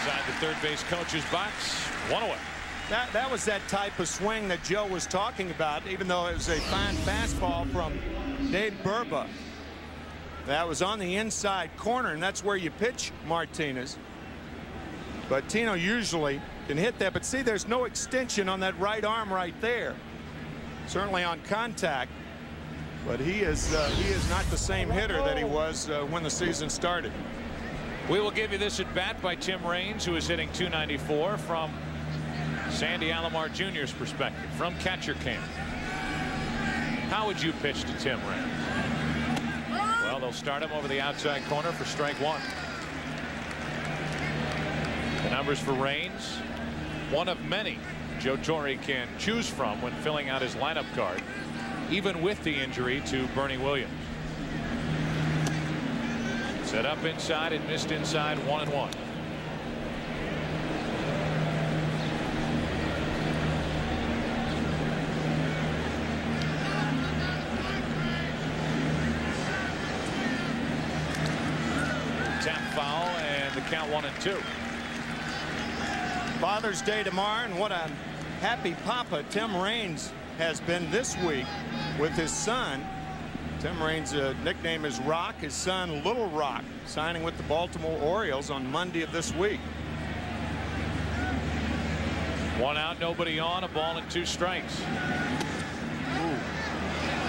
S12: Inside the third base coach's box. One away.
S13: That, that was that type of swing that Joe was talking about, even though it was a fine fastball from Dave Burba. That was on the inside corner, and that's where you pitch Martinez. But Tino usually can hit that. But see, there's no extension on that right arm right there. Certainly on contact. But he is uh, he is not the same hitter that he was uh, when the season started.
S12: We will give you this at bat by Tim Raines, who is hitting 294 from Sandy Alomar Jr.'s perspective from catcher camp. How would you pitch to Tim Raines? Well, they'll start him over the outside corner for strike one. The numbers for Raines, one of many Joe Torre can choose from when filling out his lineup card, even with the injury to Bernie Williams. Set up inside and missed inside one and one. Tap foul and the count one and two.
S13: Father's Day tomorrow, and what a happy papa Tim Raines has been this week with his son. Tim Raines' uh, nickname is Rock. His son, Little Rock, signing with the Baltimore Orioles on Monday of this week.
S12: One out, nobody on, a ball and two strikes.
S13: Ooh,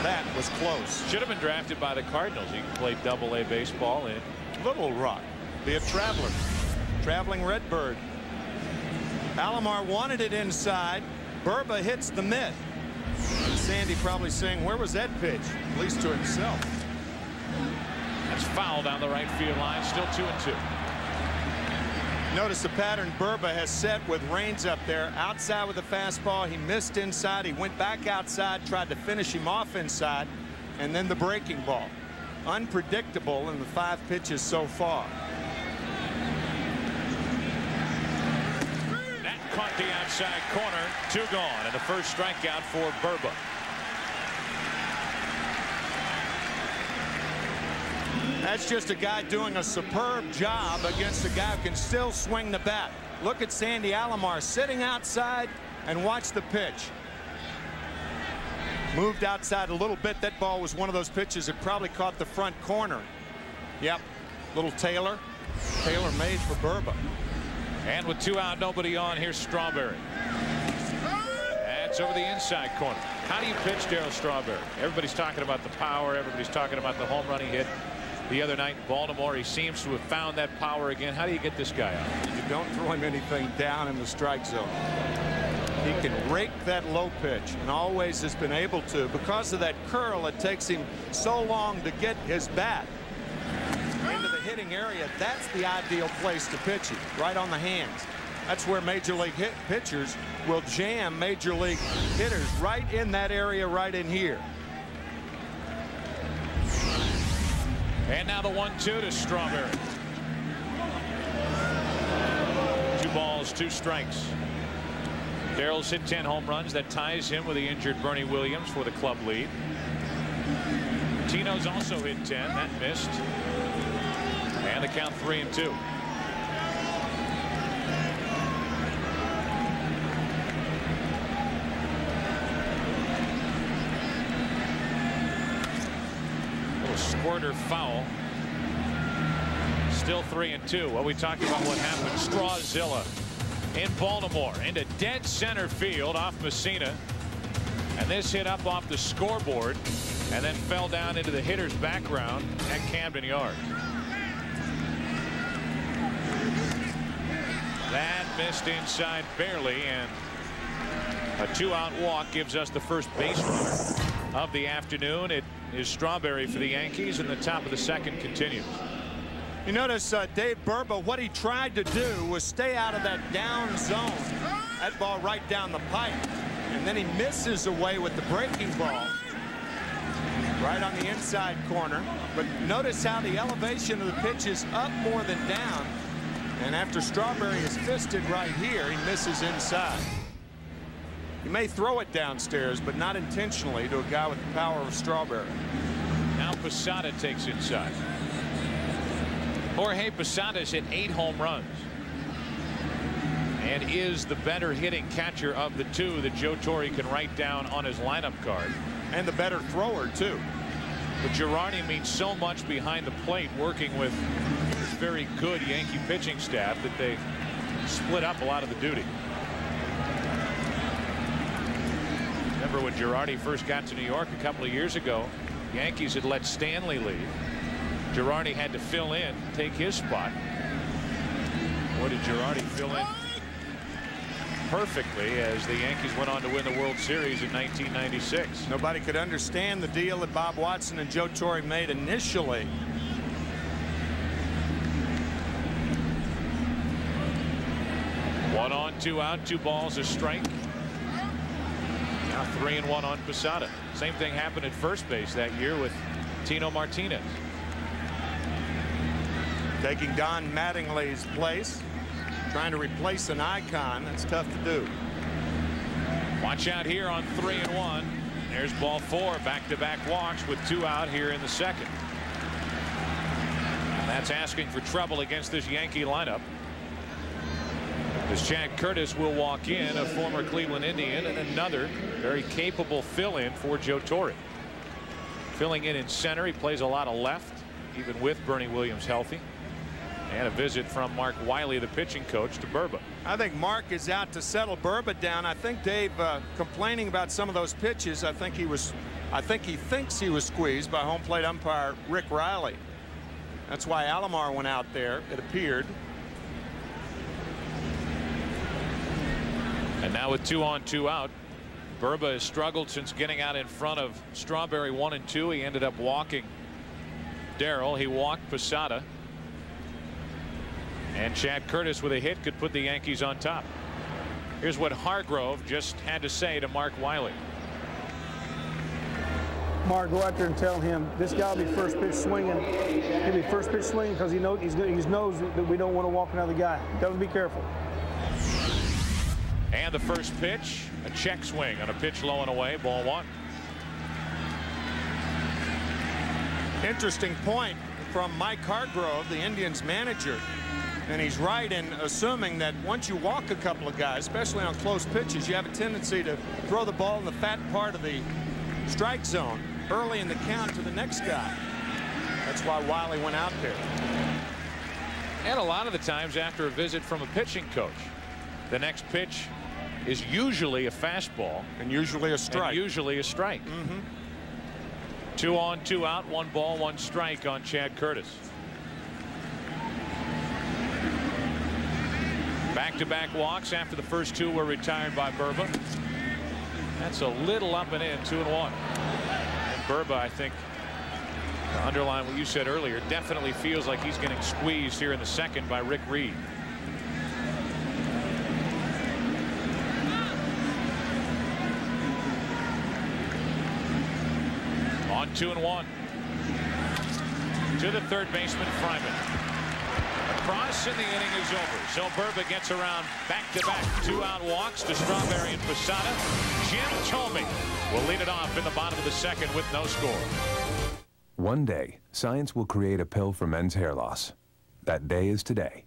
S13: that was close.
S12: Should have been drafted by the Cardinals. He played double A baseball in
S13: Little Rock. Be a traveler. Traveling Redbird. Alomar wanted it inside. Burba hits the mitt. Sandy probably saying, where was that pitch? At least to himself.
S12: That's foul down the right field line. Still two and two.
S13: Notice the pattern Burba has set with Raines up there. Outside with the fastball. He missed inside. He went back outside, tried to finish him off inside, and then the breaking ball. Unpredictable in the five pitches so far.
S12: Caught the outside corner. Two gone and the first strikeout for Burba.
S13: That's just a guy doing a superb job against a guy who can still swing the bat. Look at Sandy Alomar sitting outside and watch the pitch. Moved outside a little bit. That ball was one of those pitches that probably caught the front corner. Yep, little Taylor. Taylor made for Burba.
S12: And with two out, nobody on, here's Strawberry. That's over the inside corner. How do you pitch Darryl Strawberry? Everybody's talking about the power. Everybody's talking about the home run he hit the other night in Baltimore. He seems to have found that power again. How do you get this guy out?
S13: You don't throw him anything down in the strike zone. He can rake that low pitch and always has been able to. Because of that curl, it takes him so long to get his bat hitting area. That's the ideal place to pitch it, right on the hands. That's where major league hit pitchers will jam major league hitters right in that area right in here.
S12: And now the one-two to Strawberry. Two balls, two strikes. Darryl's hit 10 home runs. That ties him with the injured Bernie Williams for the club lead. Tino's also hit 10. That missed. And the count three and two. Little squirter foul. Still three and two. Well, we talked about what happened. Strawzilla in Baltimore into dead center field off Mussina. And this hit up off the scoreboard and then fell down into the hitter's background at Camden Yards. That missed inside barely and a two out walk gives us the first base runner of the afternoon. It is Strawberry for the Yankees and the top of the second continues.
S13: You notice uh, Dave Burba, what he tried to do was stay out of that down zone. That ball right down the pipe. And then he misses away with the breaking ball. Right on the inside corner. But notice how the elevation of the pitch is up more than down. And after Strawberry is fisted right here, he misses inside. He may throw it downstairs, but not intentionally to a guy with the power of Strawberry.
S12: Now Posada takes inside. Jorge Posada's hit eight home runs and is the better hitting catcher of the two that Joe Torre can write down on his lineup card.
S13: And the better thrower, too.
S12: But Girardi means so much behind the plate working with very good Yankee pitching staff that they split up a lot of the duty. Remember when Girardi first got to New York a couple of years ago, Yankees had let Stanley leave. Girardi had to fill in, take his spot. What did Girardi fill in perfectly as the Yankees went on to win the World Series in 1996.
S13: Nobody could understand the deal that Bob Watson and Joe Torre made initially.
S12: One on, two out, two balls, a strike. Now three and one on Posada. Same thing happened at first base that year with Tino Martinez.
S13: Taking Don Mattingly's place. Trying to replace an icon. That's tough to do.
S12: Watch out here on three and one. There's ball four. Back to back walks with two out here in the second. That's asking for trouble against this Yankee lineup. As Chad Curtis will walk in, a former Cleveland Indian, and another very capable fill in for Joe Torre. Filling in in center. He plays a lot of left, even with Bernie Williams healthy. And a visit from Mark Wiley, the pitching coach, to Burba.
S13: I think Mark is out to settle Burba down. I think Dave uh, complaining about some of those pitches. I think he was I think he thinks he was squeezed by home plate umpire Rick Riley. That's why Alomar went out there, it appeared.
S12: And now with two on, two out, Burba has struggled since getting out in front of Strawberry one and two. He ended up walking Darryl. He walked Posada. And Chad Curtis with a hit could put the Yankees on top. Here's what Hargrove just had to say to Mark Wiley.
S34: Mark, go out there and tell him this guy will be first pitch swinging. He'll be first pitch swinging because he knows he's he knows that we don't want to walk another guy. Tell him to be careful.
S12: And the first pitch, a check swing on a pitch low and away, ball one.
S13: Interesting point. from Mike Hargrove, the Indians manager. And he's right in assuming that once you walk a couple of guys, especially on close pitches, you have a tendency to throw the ball in the fat part of the strike zone early in the count to the next guy. That's why Wiley went out there.
S12: And a lot of the times after a visit from a pitching coach, the next pitch is usually a fastball.
S13: And usually a strike.
S12: And usually a strike.
S13: Mm -hmm.
S12: Two on, two out, one ball, one strike on Chad Curtis. Back-to-back -back walks after the first two were retired by Burba. That's a little up and in, two and one. And Burba, I think, to underline what you said earlier, definitely feels like he's getting squeezed here in the second by Rick Reed. Two and one. To the third baseman, Fryman cross and the inning is over. So Burba gets around back-to-back two-out walks to Strawberry and Posada. Jim Thome will lead it off in the bottom of the second with no score.
S35: One day, science will create a pill for men's hair loss. That day is today.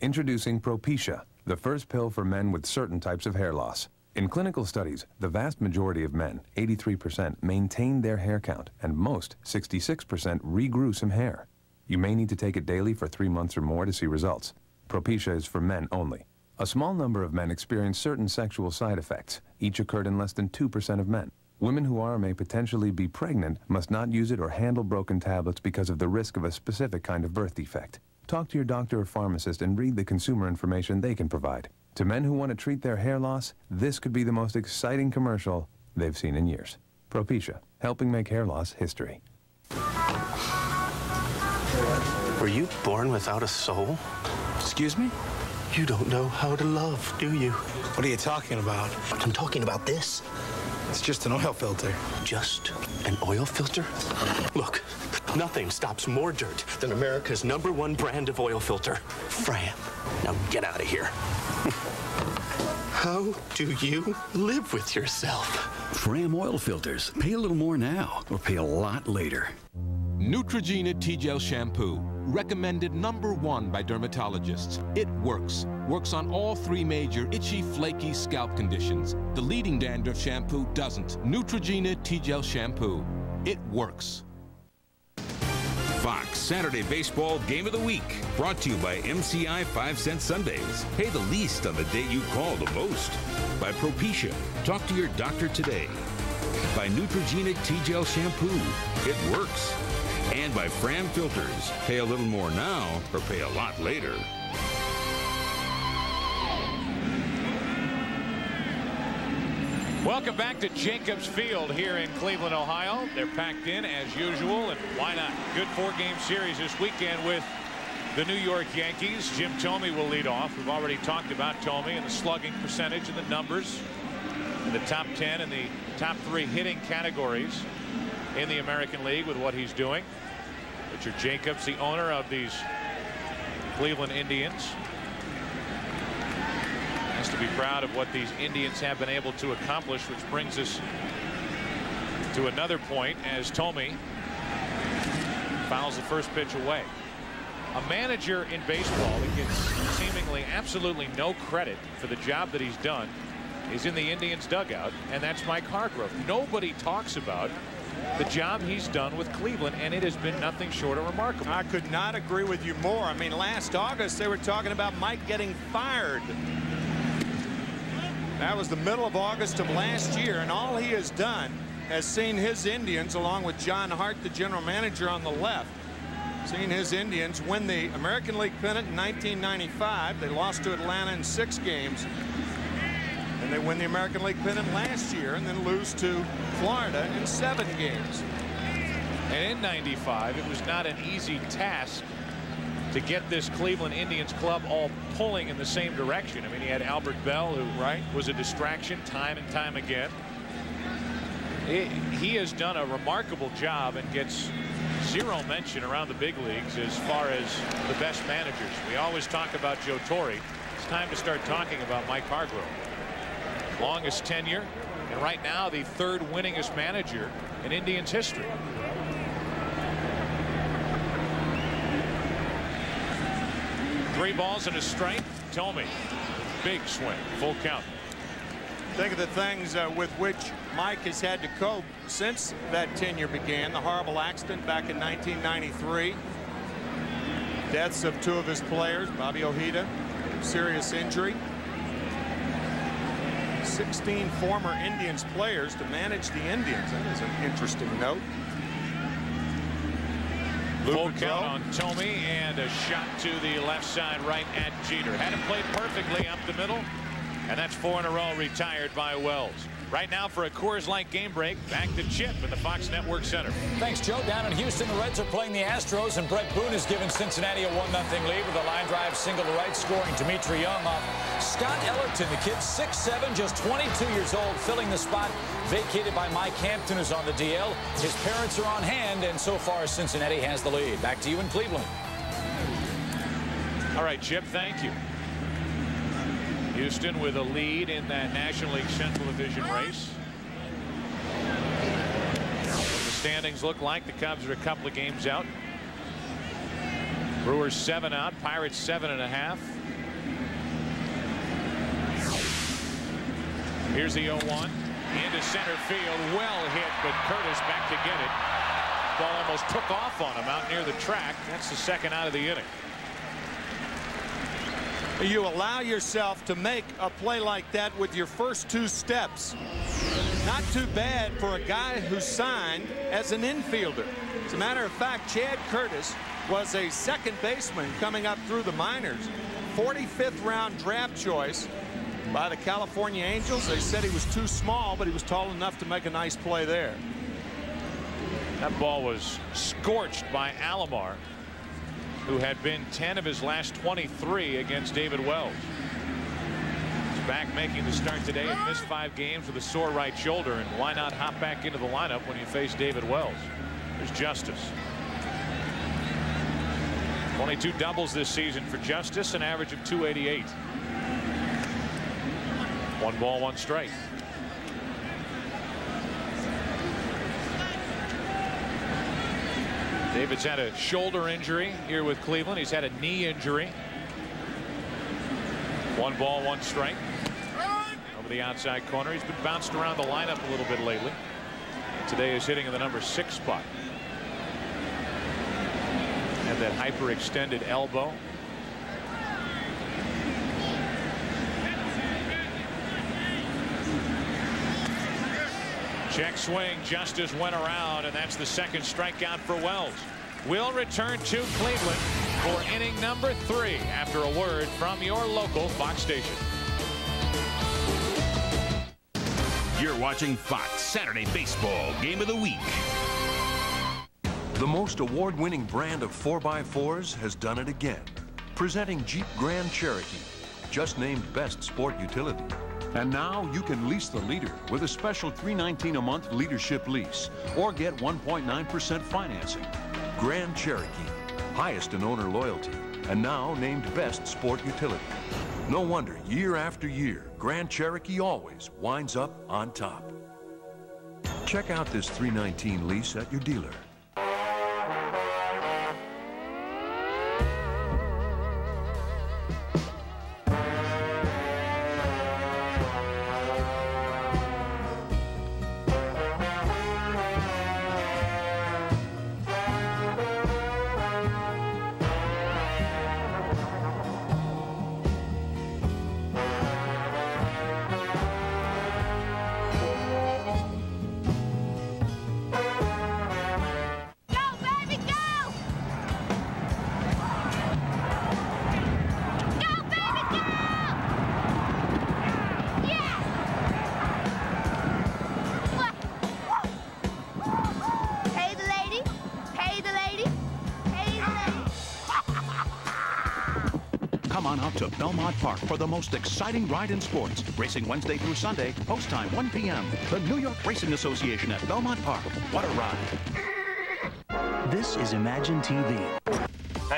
S35: Introducing Propecia, the first pill for men with certain types of hair loss. In clinical studies, the vast majority of men, 83%, maintained their hair count, and most, 66%, regrew some hair. You may need to take it daily for three months or more to see results. Propecia is for men only. A small number of men experience certain sexual side effects. Each occurred in less than 2% of men. Women who are may potentially be pregnant must not use it or handle broken tablets because of the risk of a specific kind of birth defect. Talk to your doctor or pharmacist and read the consumer information they can provide. To men who want to treat their hair loss, this could be the most exciting commercial they've seen in years. Propecia, helping make hair loss history.
S36: Were you born without a soul?
S37: Excuse me?
S36: You don't know how to love, do you?
S37: What are you talking about?
S36: I'm talking about this.
S37: It's just an oil filter.
S36: Just an oil filter? Look, nothing stops more dirt than America's number one brand of oil filter, Fram. Now get out of here. How do you live with yourself?
S38: Fram oil filters. Pay a little more now or pay a lot later.
S39: Neutrogena T-Gel Shampoo. Recommended number one by dermatologists. It works. Works on all three major itchy, flaky scalp conditions. The leading dandruff shampoo doesn't. Neutrogena T-Gel Shampoo. It works.
S1: Fox Saturday Baseball Game of the Week. Brought to you by MCI 5 cent Sundays. Pay the least on the day you call the most. By Propecia. Talk to your doctor today. By Neutrogena T-Gel Shampoo. It works and by Fram Filters. Pay a little more now or pay a lot later.
S12: Welcome back to Jacobs Field here in Cleveland, Ohio. They're packed in as usual, and why not? Good four-game series this weekend with the New York Yankees. Jim Thome will lead off. We've already talked about Thome and the slugging percentage and the numbers in the top 10 and the top three hitting categories in the American League with what he's doing. Richard Jacobs, the owner of these Cleveland Indians, has to be proud of what these Indians have been able to accomplish, which brings us to another point as Thome fouls the first pitch away. A manager in baseball that gets seemingly absolutely no credit for the job that he's done is in the Indians dugout, and that's Mike Hargrove. Nobody talks about the job he's done with Cleveland, and it has been nothing short of remarkable.
S13: I could not agree with you more. I mean, last August, they were talking about Mike getting fired. That was the middle of August of last year, and all he has done has seen his Indians, along with John Hart, the general manager on the left, seen his Indians win the American League pennant in 1995. They lost to Atlanta in six games. And they win the American League pennant last year and then lose to Florida in seven games.
S12: And in 95, it was not an easy task to get this Cleveland Indians club all pulling in the same direction. I mean, he had Albert Belle, who right, was a distraction time and time again. It, he has done a remarkable job and gets zero mention around the big leagues as far as the best managers. We always talk about Joe Torre. It's time to start talking about Mike Hargrove longest tenure, and right now the third winningest manager in Indians history. Three balls and a strike. Tell me, Big swing. Full count.
S13: Think of the things uh, with which Mike has had to cope since that tenure began. The horrible accident back in 1993. Deaths of two of his players, Bobby Ojeda, serious injury. 16 former Indians players to manage the Indians. That is an interesting note.
S12: Full count on Thome and a shot to the left side right at Jeter. Had him played perfectly up the middle. And that's four in a row retired by Wells. Right now for a Coors Light game break, back to Chip at the Fox Network Center.
S40: Thanks, Joe. Down in Houston, the Reds are playing the Astros, and Bret Boone has given Cincinnati a 1-0 lead with a line drive single to right, scoring Dmitri Young off Scott Elarton. The kid, 6'7", just 22 years old, filling the spot vacated by Mike Hampton, who's on the DL. His parents are on hand, and so far Cincinnati has the lead. Back to you in Cleveland.
S12: All right, Chip, thank you. Houston with a lead in that National League Central Division race. What the standings look like. The Cubs are a couple of games out. Brewers seven out. Pirates seven and a half. Here's the 0-1 into center field. Well hit, but Curtis back to get it. Ball almost took off on him out near the track. That's the second out of the inning
S13: you allow yourself to make a play like that with your first two steps. Not too bad for a guy who signed as an infielder. As a matter of fact, Chad Curtis was a second baseman coming up through the minors. 45th round draft choice by the California Angels. They said he was too small, but he was tall enough to make a nice play there.
S12: That ball was scorched by Alomar who had been 10 of his last 23 against David Wells. He's back making the start today and missed five games with a sore right shoulder. And why not hop back into the lineup when you face David Wells? There's Justice. 22 doubles this season for Justice, an average of 288. One ball, one strike. David's had a shoulder injury here with Cleveland. He's had a knee injury. One ball, one strike. Over the outside corner. He's been bounced around the lineup a little bit lately. Today is hitting in the number six spot. Had that hyperextended elbow. Check swing. Justice went around, and that's the second strikeout for Wells. We'll return to Cleveland for inning number three after a word from your local Fox station.
S1: You're watching Fox Saturday Baseball Game of the Week.
S39: The most award-winning brand of 4x4s has done it again. Presenting Jeep Grand Cherokee, just named Best Sport Utility. And now you can lease the leader with a special 319 a month leadership lease or get 1.9% financing. Grand Cherokee, highest in owner loyalty, and now named Best Sport Utility. No wonder year after year, Grand Cherokee always winds up on top. Check out this 319 lease at your dealer.
S41: For the most exciting ride in sports. Racing Wednesday through Sunday, post time 1 p.m. The New York Racing Association at Belmont Park. What a ride.
S42: This is Imagine TV.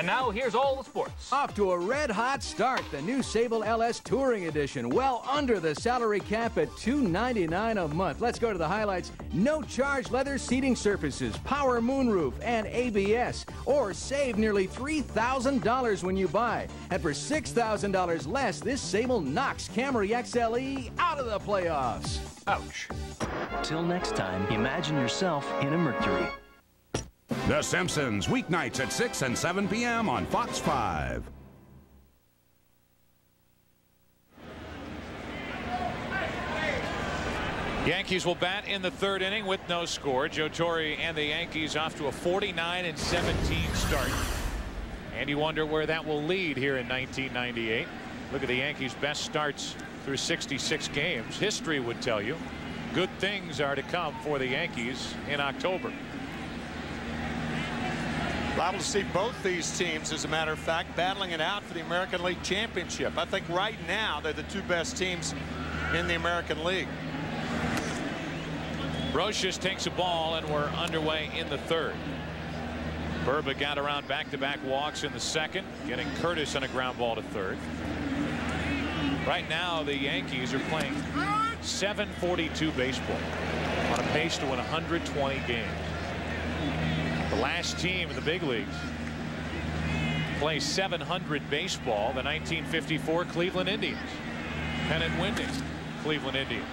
S40: And now here's all the sports.
S8: Off to a red hot start. The new Sable LS Touring Edition. Well under the salary cap at 299 a month. Let's go to the highlights. No charge leather seating surfaces, power moonroof, and ABS. Or save nearly $3,000 when you buy. And for $6,000 less, this Sable knocks Camry XLE out of the playoffs.
S40: Ouch.
S43: Till next time, imagine yourself in a Mercury.
S44: The Simpsons, weeknights at 6 and 7 p.m. on Fox 5.
S12: Yankees will bat in the third inning with no score. Joe Torre and the Yankees off to a 49 and 17 start. And you wonder where that will lead here in 1998. Look at the Yankees' best starts through 66 games. History would tell you good things are to come for the Yankees in October.
S13: Liable to see both these teams, as a matter of fact, battling it out for the American League Championship. I think right now they're the two best teams in the American League.
S12: Brosius takes a ball and we're underway in the third. Burba got around back-to-back -back walks in the second, getting Curtis on a ground ball to third. Right now the Yankees are playing 742 baseball on a pace to win 120 games. The last team in the big leagues play 700 baseball, the 1954 Cleveland Indians. Pennant winning Cleveland Indians.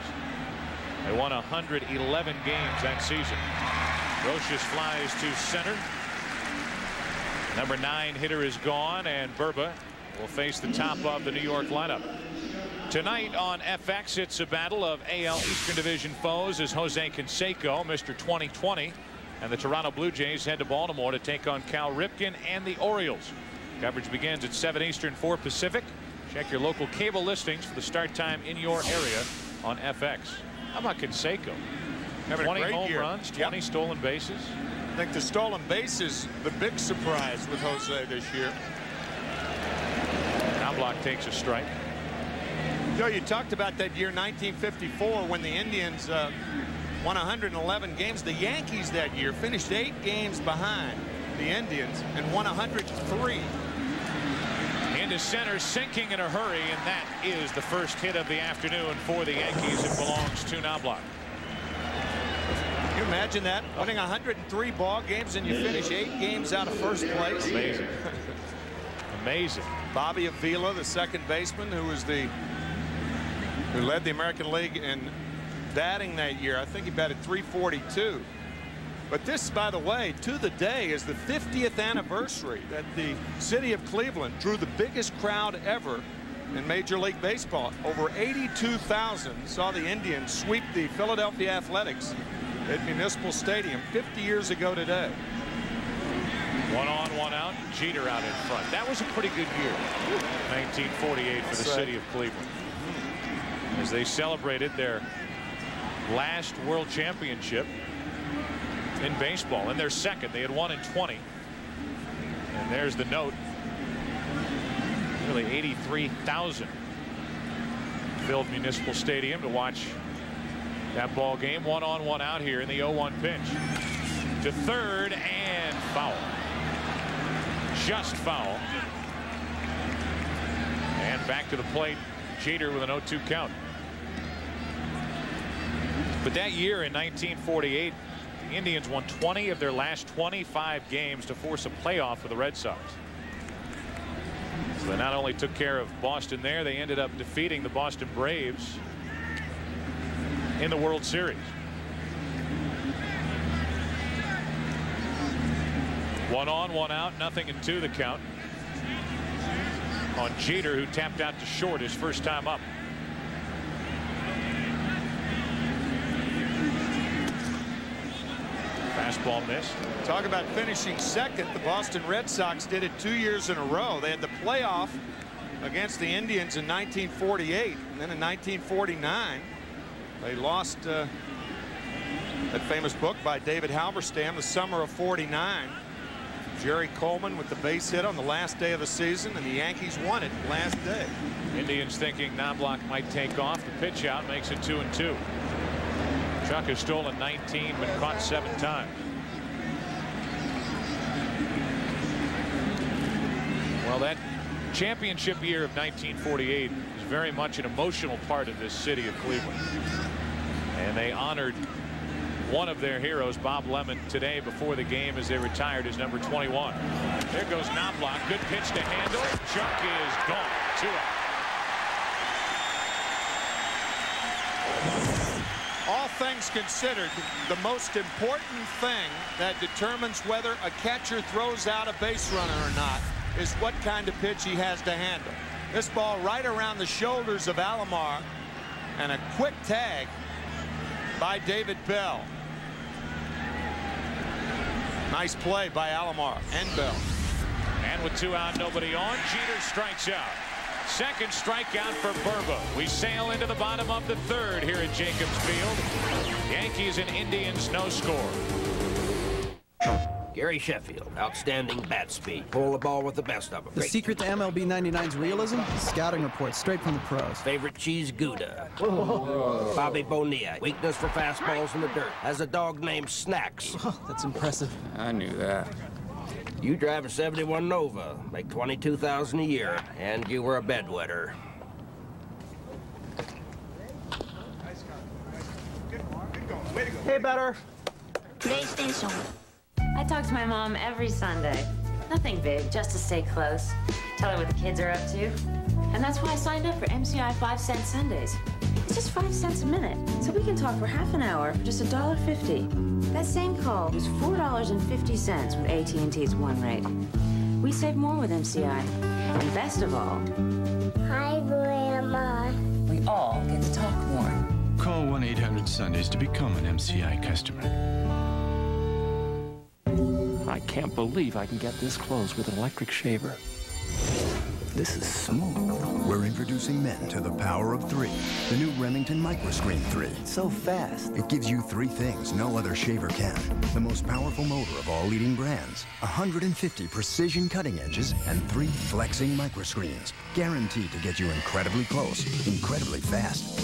S12: They won 111 games that season. Brosius flies to center. Number nine hitter is gone, and Burba will face the top of the New York lineup. Tonight on FX, it's a battle of AL Eastern Division foes as Jose Canseco, Mr. 2020, and the Toronto Blue Jays head to Baltimore to take on Cal Ripken and the Orioles. Coverage begins at 7 Eastern, 4 Pacific. Check your local cable listings for the start time in your area on FX. How about Canseco? 20 home
S13: year.
S12: runs, 20 yep. stolen bases.
S13: I think the stolen bases the big surprise with Jose this year.
S12: Knobloch takes a strike.
S13: Joe, you talked about that year 1954 when the Indians uh, won 111 games. The Yankees that year finished eight games behind the Indians and won 103.
S12: Into center, sinking in a hurry, and that is the first hit of the afternoon for the Yankees. It belongs to Knobloch.
S13: Can you imagine that? Winning 103 ball games and you finish eight games out of first place.
S12: Amazing. Amazing.
S13: Bobby Avila, the second baseman, who was the who led the American League in batting that year. I think he batted 342. But this, by the way, to the day is the 50th anniversary that the city of Cleveland drew the biggest crowd ever in Major League Baseball. Over 82,000 saw the Indians sweep the Philadelphia Athletics at Municipal Stadium 50 years ago today.
S12: One on, one out. Jeter out in front. That was a pretty good year. 1948 for the city of Cleveland. As they celebrated their last World Championship in baseball. In their second, they had won in 20. And there's the note. Nearly 83,000 filled Municipal Stadium to watch that ball game. One on, one out here in the 0-1 pitch. To third and foul. Just foul. And back to the plate. Jeter with an 0-2 count. But that year in 1948, the Indians won 20 of their last 25 games to force a playoff for the Red Sox. So they not only took care of Boston there, they ended up defeating the Boston Braves in the World Series. One on, one out, nothing in two the count on Jeter, who tapped out to short his first time up. Fastball missed.
S13: Talk about finishing second. The Boston Red Sox did it two years in a row. They had the playoff against the Indians in 1948. And then in 1949, they lost uh, that famous book by David Halberstam, The Summer of 49. Jerry Coleman with the base hit on the last day of the season, and the Yankees won it last day.
S12: Indians thinking Knobloch might take off. The pitch out makes it two and two. Chuck has stolen 19, but caught seven times. Well, that championship year of 1948 is very much an emotional part of this city of Cleveland. And they honored one of their heroes, Bob Lemon, today before the game as they retired as number 21. There goes Knobloch. Good pitch to handle. Chuck is gone. Two out.
S13: All things considered, the most important thing that determines whether a catcher throws out a base runner or not is what kind of pitch he has to handle. This ball right around the shoulders of Alomar and a quick tag by David Bell. Nice play by Alomar and Bell.
S12: And with two out, nobody on, Jeter strikes out. Second strikeout for Burba. We sail into the bottom of the third here at Jacobs Field. Yankees and Indians no score.
S45: Gary Sheffield, outstanding bat speed. Pull the ball with the best of them.
S46: The secret to MLB 99's realism? Scouting reports straight from the pros.
S45: Favorite cheese Gouda. Bobby Bonilla, weakness for fastballs in the dirt. Has a dog named Snacks.
S46: that's impressive.
S45: I knew that. You drive a 71 Nova, make 22000 a year, and you were a bedwetter.
S46: Hey, better.
S42: PlayStation. I talk to my mom every Sunday. Nothing big, just to stay close. Tell her what the kids are up to. And that's why I signed up for MCI 5 cent Sundays. It's just 5 cents a minute, so we can talk for half an hour for just $1.50. That same call is $4.50 with AT&T's One Rate. We save more with MCI. And best of all... Hi, Grandma. We all get to talk more.
S47: Call 1-800-Sundays to become an MCI customer.
S43: I can't believe I can get this close with an electric shaver.
S38: This is smooth. We're introducing men to the power of three. The new Remington Microscreen 3. So fast. It gives you three things no other shaver can. The most powerful motor of all leading brands. 150 precision cutting edges and three flexing microscreens. Guaranteed to get you incredibly close, incredibly fast.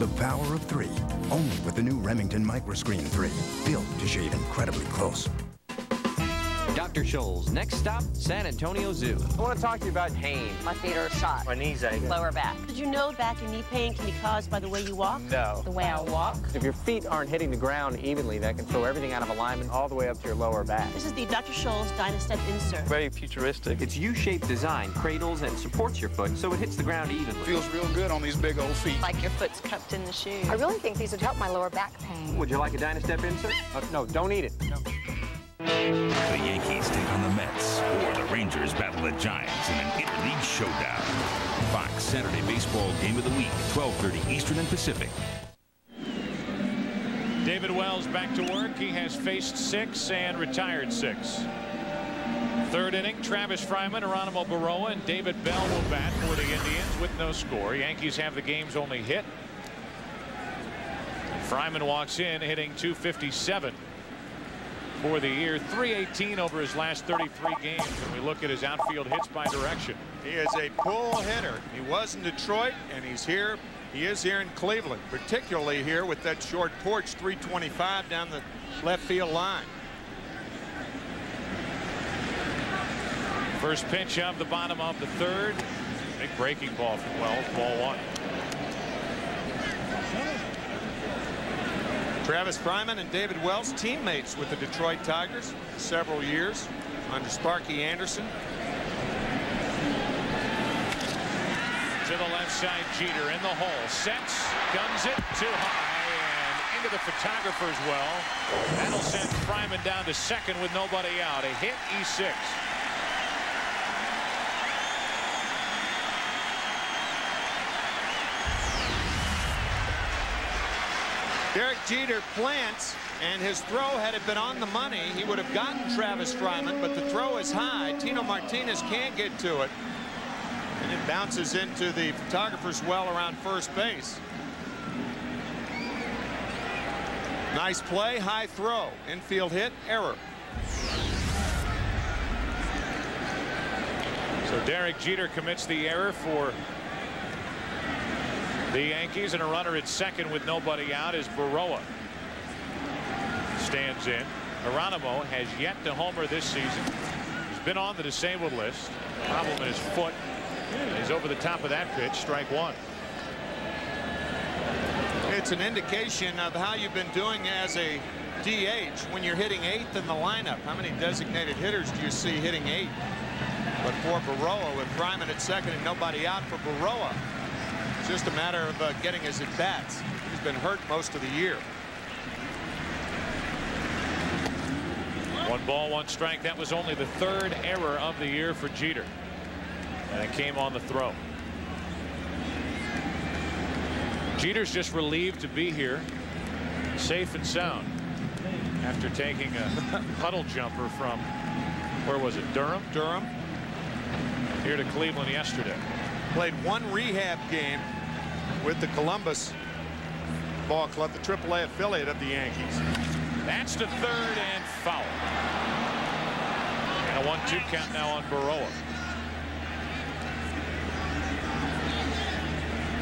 S38: The power of three. Only with the new Remington Microscreen 3. Built to shave incredibly close.
S48: Dr. Scholl's. Next stop, San Antonio Zoo.
S49: I want to talk to you about pain. My feet are shot.
S48: My knees ache.
S49: Lower back.
S50: Did you know back and knee pain can be caused by the way you walk?
S48: No.
S50: The way I walk?
S48: If your feet aren't hitting the ground evenly, that can throw everything out of alignment all the way up to your lower back.
S50: This is the Dr. Scholl's Dynastep insert.
S48: Very futuristic. Its U-shaped design cradles and supports your foot so it hits the ground evenly.
S51: Feels real good on these big old feet.
S50: Like your foot's cupped in the shoe. I really think these would help my lower back pain.
S48: Would you like a Dynastep insert? Uh, no, don't eat it. No.
S1: The Yankees take on the Mets, or the Rangers battle the Giants in an interleague showdown. Fox Saturday baseball game of the week, 12:30 Eastern and Pacific.
S12: David Wells back to work. He has faced six and retired six. Third inning, Travis Fryman, Geronimo Berroa, and David Bell will bat for the Indians with no score. Yankees have the game's only hit. Fryman walks in hitting 257 for the year. 318 over his last 33 games. When we look at his outfield hits by direction.
S13: He is a pull hitter. He was in Detroit and he's here. He is here in Cleveland particularly here with that short porch 325 down the left field line.
S12: First pitch of the bottom of the third. Big breaking ball from Wells ball one
S13: Travis Fryman and David Wells teammates with the Detroit Tigers several years under Sparky Anderson.
S12: To the left side Jeter in the hole sets guns it too high and into the photographer's well. That'll send Fryman down to second with nobody out. A hit E6.
S13: Jeter plants, and his throw, had it been on the money, he would have gotten Travis Fryman, but the throw is high. Tino Martinez can't get to it. And it bounces into the photographer's well around first base. Nice play, high throw. Infield hit, error.
S12: So Derek Jeter commits the error for the Yankees and a runner at second with nobody out is Berroa. Stands in. Geronimo has yet to homer this season. He's been on the disabled list. Problem in his foot. He's over the top of that pitch. Strike one.
S13: It's an indication of how you've been doing as a DH when you're hitting eighth in the lineup. How many designated hitters do you see hitting eighth? But for Berroa, with Fryman at second and nobody out for Berroa. Just a matter of uh, getting his at-bats. He's been hurt most of the year.
S12: One ball, one strike. That was only the third error of the year for Jeter. And it came on the throw. Jeter's just relieved to be here, safe and sound, after taking a puddle jumper from, where was it, Durham?
S13: Durham.
S12: Here to Cleveland yesterday.
S13: Played one rehab game with the Columbus Ball Club, the AAA affiliate of the Yankees.
S12: That's to third and foul. And a one-two count now on Berroa.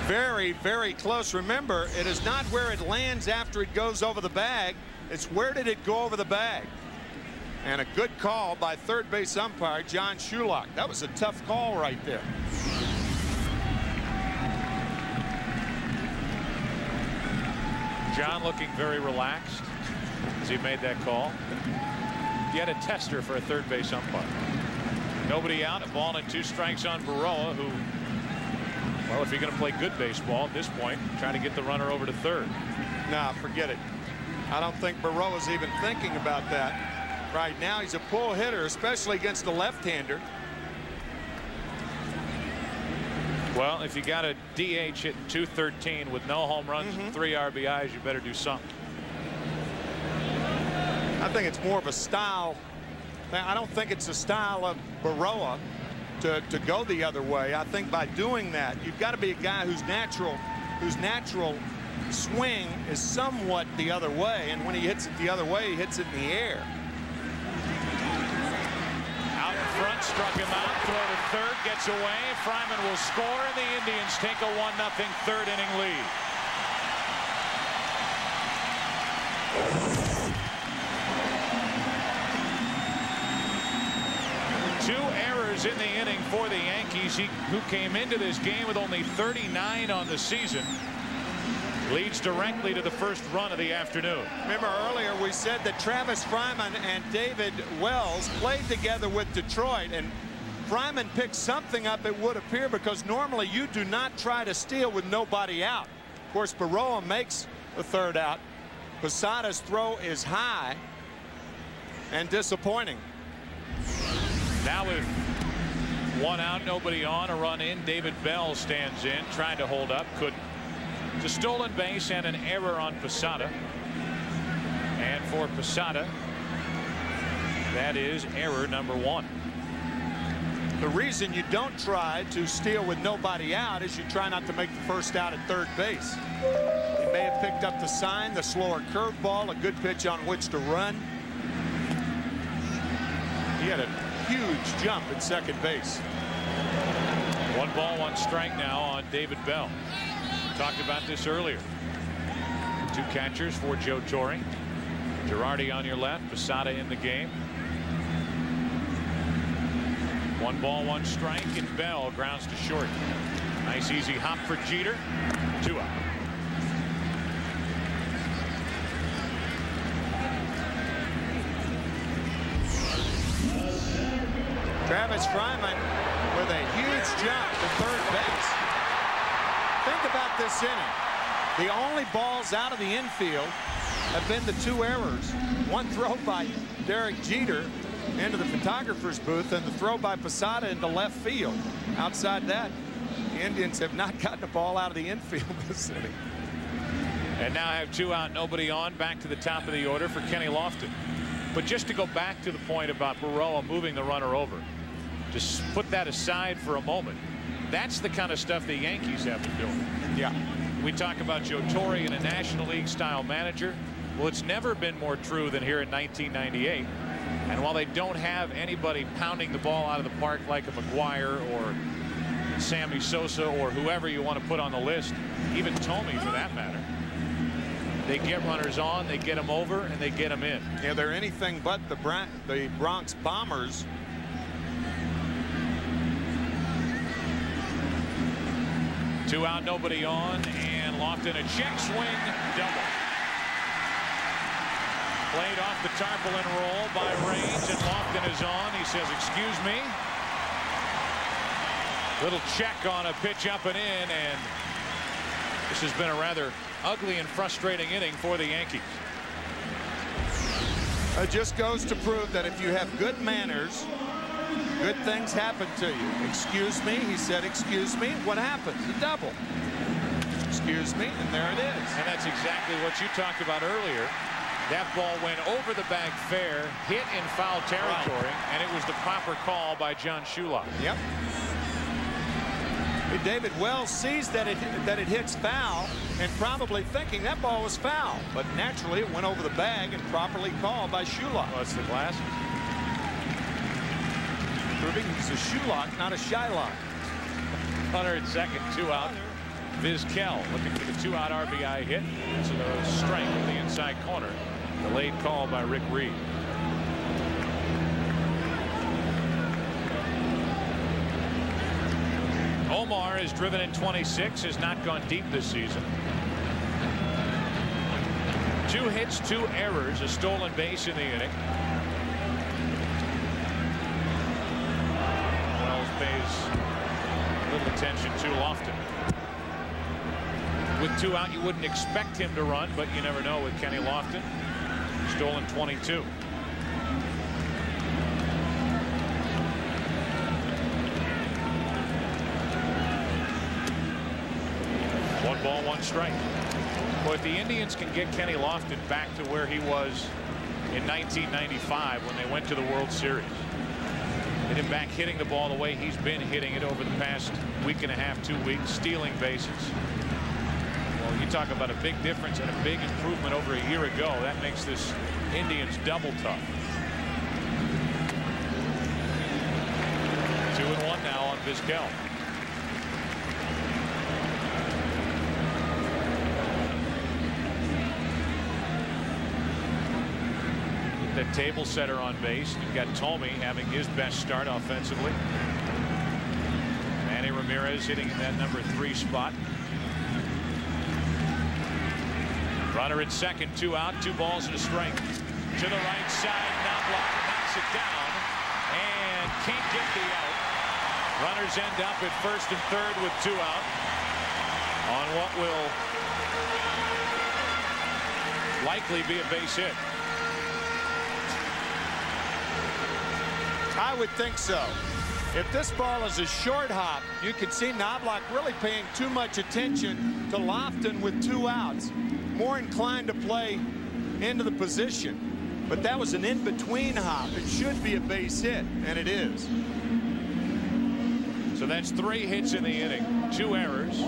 S13: Very, very close. Remember, it is not where it lands after it goes over the bag. It's where did it go over the bag. And a good call by third base umpire John Shulock. That was a tough call right there.
S12: John looking very relaxed as he made that call. Yet a tester for a third base umpire. Nobody out. A ball and two strikes on Berroa, who, well, if you're going to play good baseball at this point, trying to get the runner over to third.
S13: Nah, forget it. I don't think Berroa's even thinking about that. Right now, he's a pull hitter, especially against a left-hander.
S12: Well, if you got a DH hitting 213 with no home runs
S13: Mm-hmm.
S12: and three RBIs, you better do something.
S13: I think it's more of a style. I don't think it's a style of Berroa to, to go the other way. I think by doing that, you've got to be a guy whose natural, whose natural swing is somewhat the other way. And when he hits it the other way, he hits it in the air.
S12: Out in front, struck him out, throw to third, gets away. Fryman will score, and the Indians take a 1-0 third inning lead. Two errors in the inning for the Yankees, he, who came into this game with only 39 on the season. Leads directly to the first run of the afternoon.
S13: Remember earlier we said that Travis Fryman and David Wells played together with Detroit and Fryman picked something up it would appear because normally you do not try to steal with nobody out. Of course Berroa makes the third out. Posada's throw is high and disappointing.
S12: Now with one out nobody on a run in David Bell stands in trying to hold up couldn't. It's a stolen base and an error on Posada. And for Posada, that is error number one.
S13: The reason you don't try to steal with nobody out is you try not to make the first out at third base. He may have picked up the sign, the slower curveball, a good pitch on which to run. He had a huge jump at second base.
S12: One ball, one strike now on David Bell. Talked about this earlier. Two catchers for Joe Torre. Girardi on your left, Posada in the game. One ball, one strike, and Bell grounds to short. Nice easy hop for Jeter. Two out.
S13: Travis Fryman this inning. The only balls out of the infield have been the two errors. One throw by Derek Jeter into the photographer's booth and the throw by Posada into left field. Outside that, the Indians have not gotten a ball out of the infield this inning.
S12: And now I have two out, nobody on. Back to the top of the order for Kenny Lofton. But just to go back to the point about Berroa moving the runner over, just put that aside for a moment. That's the kind of stuff the Yankees have been doing.
S13: Yeah.
S12: We talk about Joe Torre and a National League style manager. Well, it's never been more true than here in 1998. And while they don't have anybody pounding the ball out of the park like a McGwire or Sammy Sosa or whoever you want to put on the list, even Thome for that matter, they get runners on, they get them over, and they get them in.
S13: Yeah, they're anything but the, Bron the Bronx Bombers
S12: Two out, nobody on, and Lofton a check swing double. Played off the tarpaulin roll by Raines, and Lofton is on. He says, excuse me. Little check on a pitch up and in, and this has been a rather ugly and frustrating inning for the Yankees.
S13: It just goes to prove that if you have good manners, good things happen to you. Excuse me, he said, excuse me. What happens? A double. Excuse me, and there it is.
S12: And that's exactly what you talked about earlier. That ball went over the bag fair, hit in foul territory, right. and it was the proper call by John Shulock.
S13: Yep. David Wells sees that it that it hits foul and probably thinking that ball was foul. But naturally it went over the bag and properly called by Shulock.
S12: What's the glasses?
S13: Proving he's a Shulock, not a Shylock.
S12: Hunter at second, two out. Vizquel looking for the two-out RBI hit. To the strike of the inside corner. Delayed call by Rick Reed. Omar is driven in 26, has not gone deep this season. Two hits, two errors, a stolen base in the inning. Lofton. With two out, you wouldn't expect him to run, but you never know with Kenny Lofton. Stolen 22. One ball, one strike. Well, if the Indians can get Kenny Lofton back to where he was in 1995 when they went to the World Series, him back hitting the ball the way he's been hitting it over the past week and a half, two weeks, stealing bases. Well, you talk about a big difference and a big improvement over a year ago. That makes this Indians double tough. Two and one now on Vizquel. Table setter on base. You've got Thome having his best start offensively. Manny Ramirez hitting in that number three spot. Runner at second, two out, two balls and a strike. To the right side, Knoblauch knocks it down and can't get the out. Runners end up at first and third with two out on what will likely be a base hit.
S13: Would think so. If this ball is a short hop, you can see Knoblauch really paying too much attention to Lofton with two outs more inclined to play into the position. But that was an in-between hop. It should be a base hit, and it is.
S12: So that's three hits in the inning, two errors.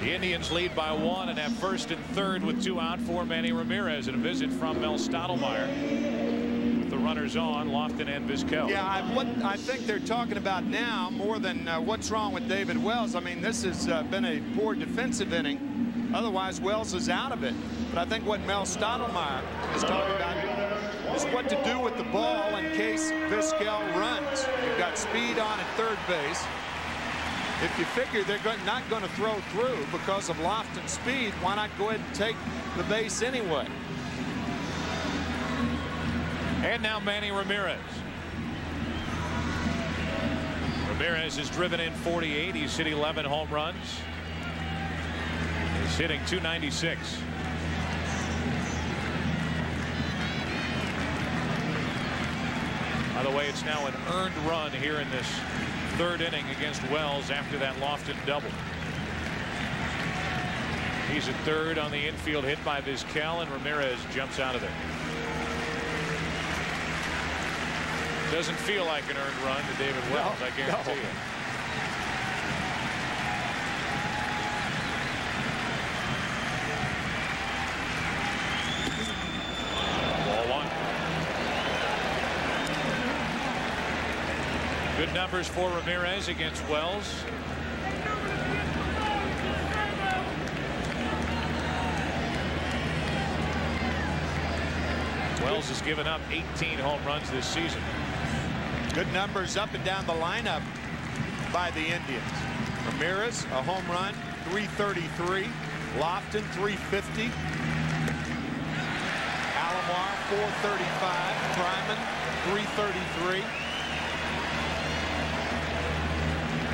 S12: The Indians lead by one and have first and third with two out for Manny Ramirez and a visit from Mel Stottlemyre. Runners on, Lofton and Vizquel.
S13: Yeah, I, what I think they're talking about now more than uh, what's wrong with David Wells. I mean, this has uh, been a poor defensive inning. Otherwise, Wells is out of it. But I think what Mel Stottlemyre is talking about is what to do with the ball in case Vizquel runs. You've got speed on at third base. If you figure they're not going to throw through because of Lofton's speed, why not go ahead and take the base anyway?
S12: And now Manny Ramirez. Ramirez has driven in 48. He's hit 11 home runs. He's hitting 296. By the way, it's now an earned run here in this third inning against Wells after that Lofton double. He's at third on the infield hit by Vizquel and Ramirez jumps out of there. Doesn't feel like an earned run to David Wells, no, I guarantee no. you. Good numbers for Ramirez against Wells. Wells has given up 18 home runs this season.
S13: Good numbers up and down the lineup by the Indians. Ramirez, a home run, 333. Lofton, 350. Alomar, 435. Fryman, 333.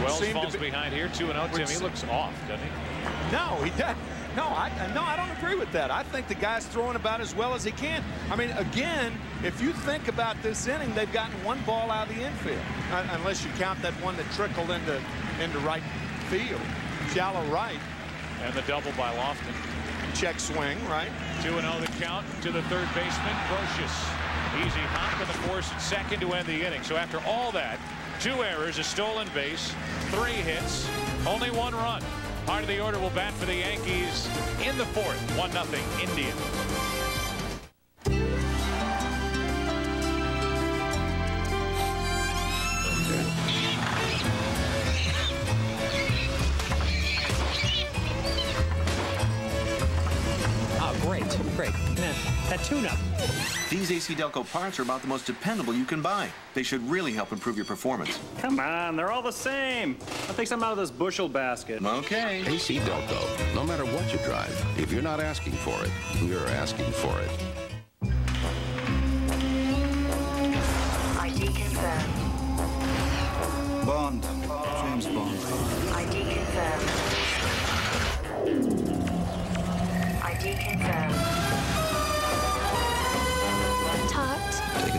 S12: Wells falls
S13: be-
S12: behind here, 2-0. Tim, he looks off, doesn't he?
S13: No, he doesn't. No, I uh, no, I don't agree with that. I think the guy's throwing about as well as he can. I mean, again, if you think about this inning, they've gotten one ball out of the infield, Un- unless you count that one that trickled into into right field, shallow right.
S12: And the double by Lofton.
S13: Check swing, right?
S12: 2-0 the count to the third baseman, Brocious. Easy hop in the force at second to end the inning. So after all that, two errors, a stolen base, three hits, only one run. Part of the order will bat for the Yankees in the fourth. 1-0 Indian.
S52: Oh, great, great. That tune-up.
S41: These AC Delco parts are about the most dependable you can buy. They should really help improve your performance.
S53: Come on, they're all the same. I'll take some out of this bushel basket.
S41: Okay.
S54: AC Delco. No matter what you drive, if you're not asking for it, you're asking for it.
S55: ID confirmed.
S24: Bond.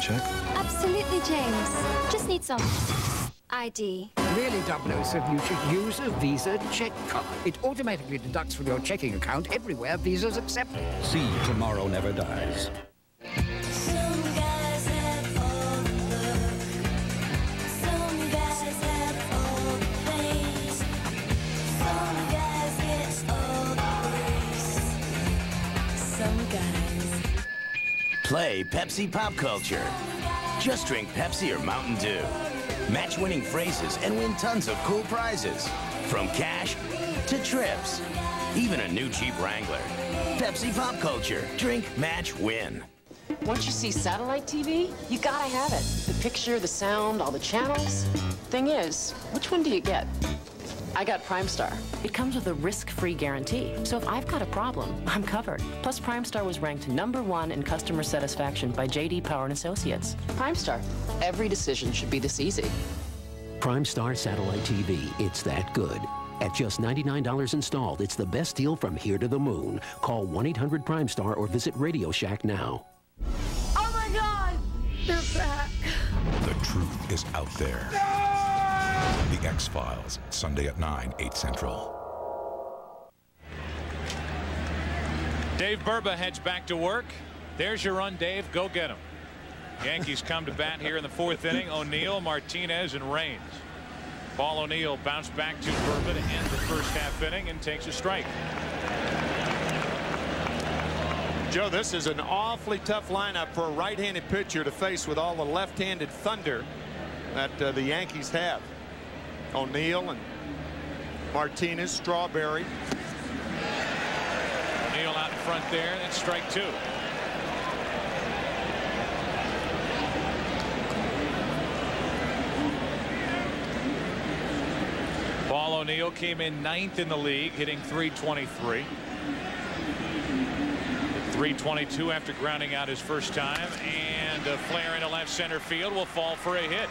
S41: Check.
S56: Absolutely, James. Just need some ID.
S52: Really, 007, you should use a Visa check card. It automatically deducts from your checking account everywhere Visa's accepted.
S57: See Tomorrow Never Dies.
S45: Play Pepsi Pop Culture. Just drink Pepsi or Mountain Dew. Match winning phrases and win tons of cool prizes. From cash to trips. Even a new Jeep Wrangler. Pepsi Pop Culture. Drink, match, win.
S58: Once you see satellite TV, you gotta have it. The picture, the sound, all the channels. Thing is, which one do you get? I got Primestar. It comes with a risk-free guarantee. So if I've got a problem, I'm covered. Plus, Primestar was ranked number one in customer satisfaction by J.D. Power and Associates. Primestar. Every decision should be this easy.
S38: Primestar Satellite TV. It's that good. At just $99 installed, it's the best deal from here to the moon. Call 1-800-PRIMESTAR or visit Radio Shack now.
S56: Oh my god! They're back.
S1: The truth is out there. The X Files, Sunday at 9, 8 Central.
S12: Dave Burba heads back to work. There's your run, Dave. Go get him. Yankees come to bat here in the fourth inning. O'Neill, Martinez, and Raines. Paul O'Neill bounced back to Burba to end the first half inning and takes a strike.
S13: Joe, this is an awfully tough lineup for a right-handed pitcher to face with all the left-handed thunder that uh, the Yankees have. O'Neill and Martinez, Strawberry.
S12: O'Neill out in front there. That's strike two. Paul O'Neill came in ninth in the league, hitting 323. 322 after grounding out his first time, and a flare into left center field will fall for a hit.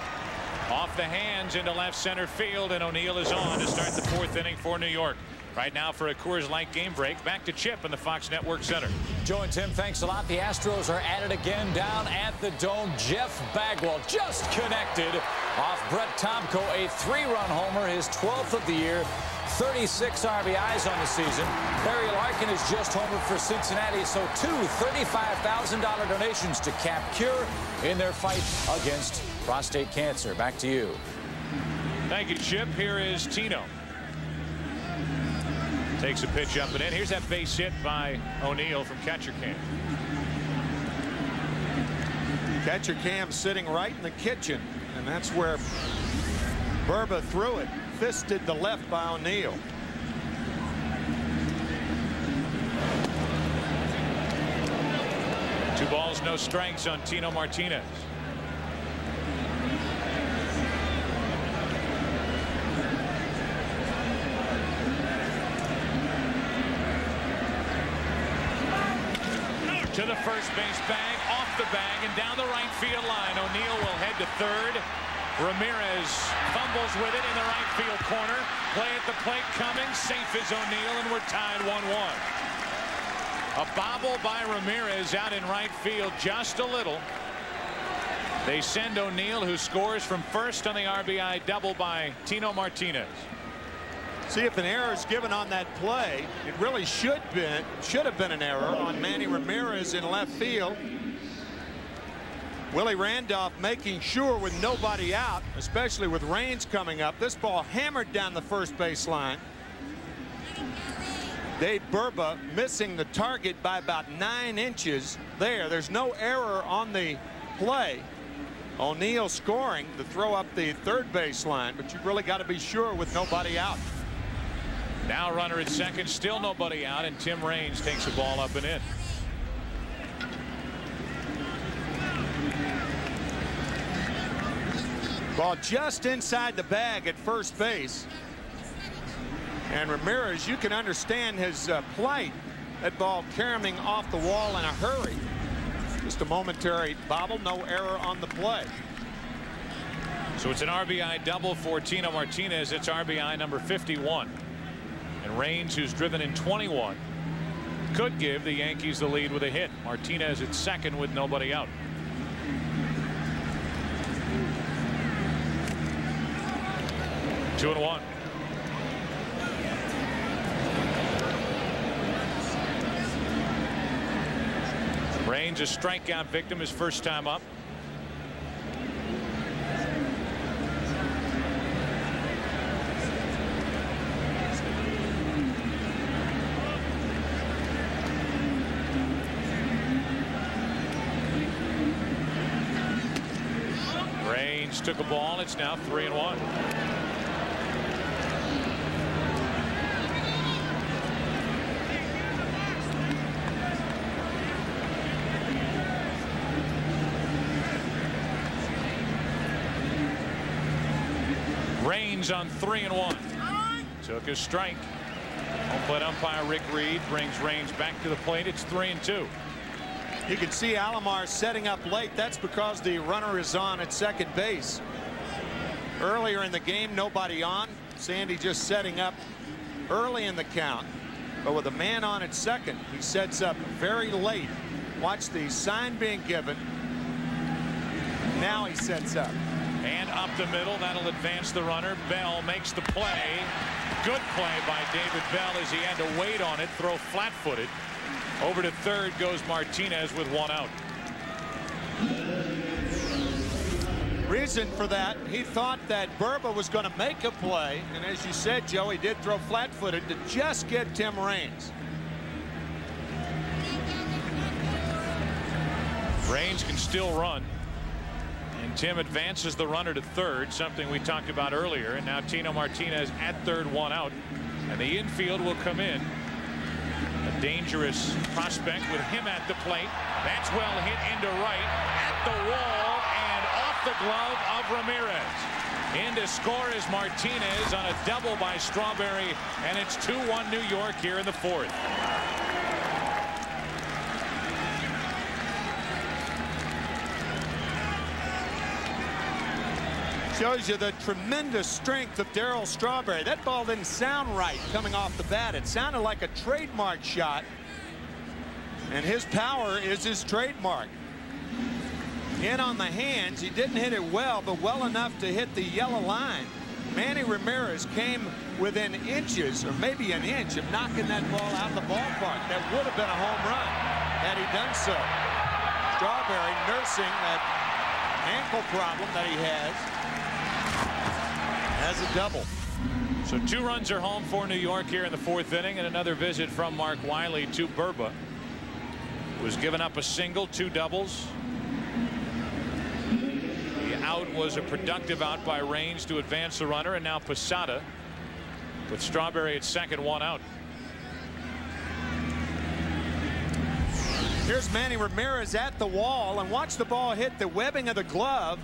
S12: Off the hands into left center field, and O'Neill is on to start the fourth inning for New York. Right now for a Coors Light game break. Back to Chip in the Fox Network Center.
S2: Joe and Tim, thanks a lot. The Astros are at it again down at the Dome. Jeff Bagwell just connected off Brett Tomko, a three-run homer, his 12th of the year. 36 RBIs on the season. Barry Larkin is just homered for Cincinnati, so two $35,000 donations to Cap Cure in their fight against prostate cancer. Back to you.
S12: Thank you, Chip. Here is Tino. Takes a pitch up and in. Here's that base hit by O'Neill from catcher cam.
S13: Catcher Cam sitting right in the kitchen, and that's where Burba threw it. Fisted the left by O'Neill.
S12: Two balls, no strikes on Tino Martinez. To the first base bag, off the bag, and down the right field line. O'Neill will head to third. Ramirez fumbles with it in the right field corner. Play at the plate coming. Safe is O'Neill, and we're tied 1-1. A bobble by Ramirez out in right field just a little. They send O'Neill, who scores from first on the RBI double by Tino Martinez.
S13: See if an error is given on that play. It really should been should have been an error on Manny Ramirez in left field. Willie Randolph making sure with nobody out, especially with Raines coming up. This ball hammered down the first base line. Dave Burba missing the target by about nine inches there. There's no error on the play. O'Neill scoring to throw up the third baseline, but you've really got to be sure with nobody out.
S12: Now runner at second, still nobody out, and Tim Raines takes the ball up and in.
S13: Ball just inside the bag at first base. And Ramirez, you can understand his uh, plight. That ball caroming off the wall in a hurry. Just a momentary bobble, no error on the play.
S12: So it's an RBI double for Tino Martinez. It's RBI number 51. And Raines, who's driven in 21, could give the Yankees the lead with a hit. Martinez at second with nobody out. Two and one. Raines a strikeout victim his first time up. Raines took a ball. It's now three and one. Raines on three and one. Took a strike. Home plate umpire Rick Reed brings Raines back to the plate. It's three and two.
S13: You can see Alomar setting up late. That's because the runner is on at second base. Earlier in the game, nobody on. Sandy just setting up early in the count. But with a man on at second, he sets up very late. Watch the sign being given. Now he sets up.
S12: And up the middle, that'll advance the runner. Bell makes the play. Good play by David Bell as he had to wait on it, throw flat-footed. Over to third goes Martinez with one out.
S13: Reason for that, he thought that Burba was going to make a play. And as you said, Joe, he did throw flat-footed to just get Tim Raines.
S12: Raines can still run. And Tim advances the runner to third, something we talked about earlier. And now Tino Martinez at third, one out. And the infield will come in. Dangerous prospect with him at the plate. That's well hit into right at the wall and off the glove of Ramirez. In to score is Martinez on a double by Strawberry. And it's 2-1 New York here in the fourth.
S13: Shows you the tremendous strength of Darryl Strawberry. That ball didn't sound right coming off the bat. It sounded like a trademark shot. And his power is his trademark. In on the hands. He didn't hit it well, but well enough to hit the yellow line. Manny Ramirez came within inches, or maybe an inch, of knocking that ball out of the ballpark. That would have been a home run had he done so. Strawberry nursing that ankle problem that he has has a double.
S12: So two runs are home for New York here in the fourth inning and another visit from Mark Wiley to Burba. Was given up a single, two doubles. The out was a productive out by Raines to advance the runner and now Posada with Strawberry at second one out.
S13: Here's Manny Ramirez at the wall and watch the ball hit the webbing of the glove.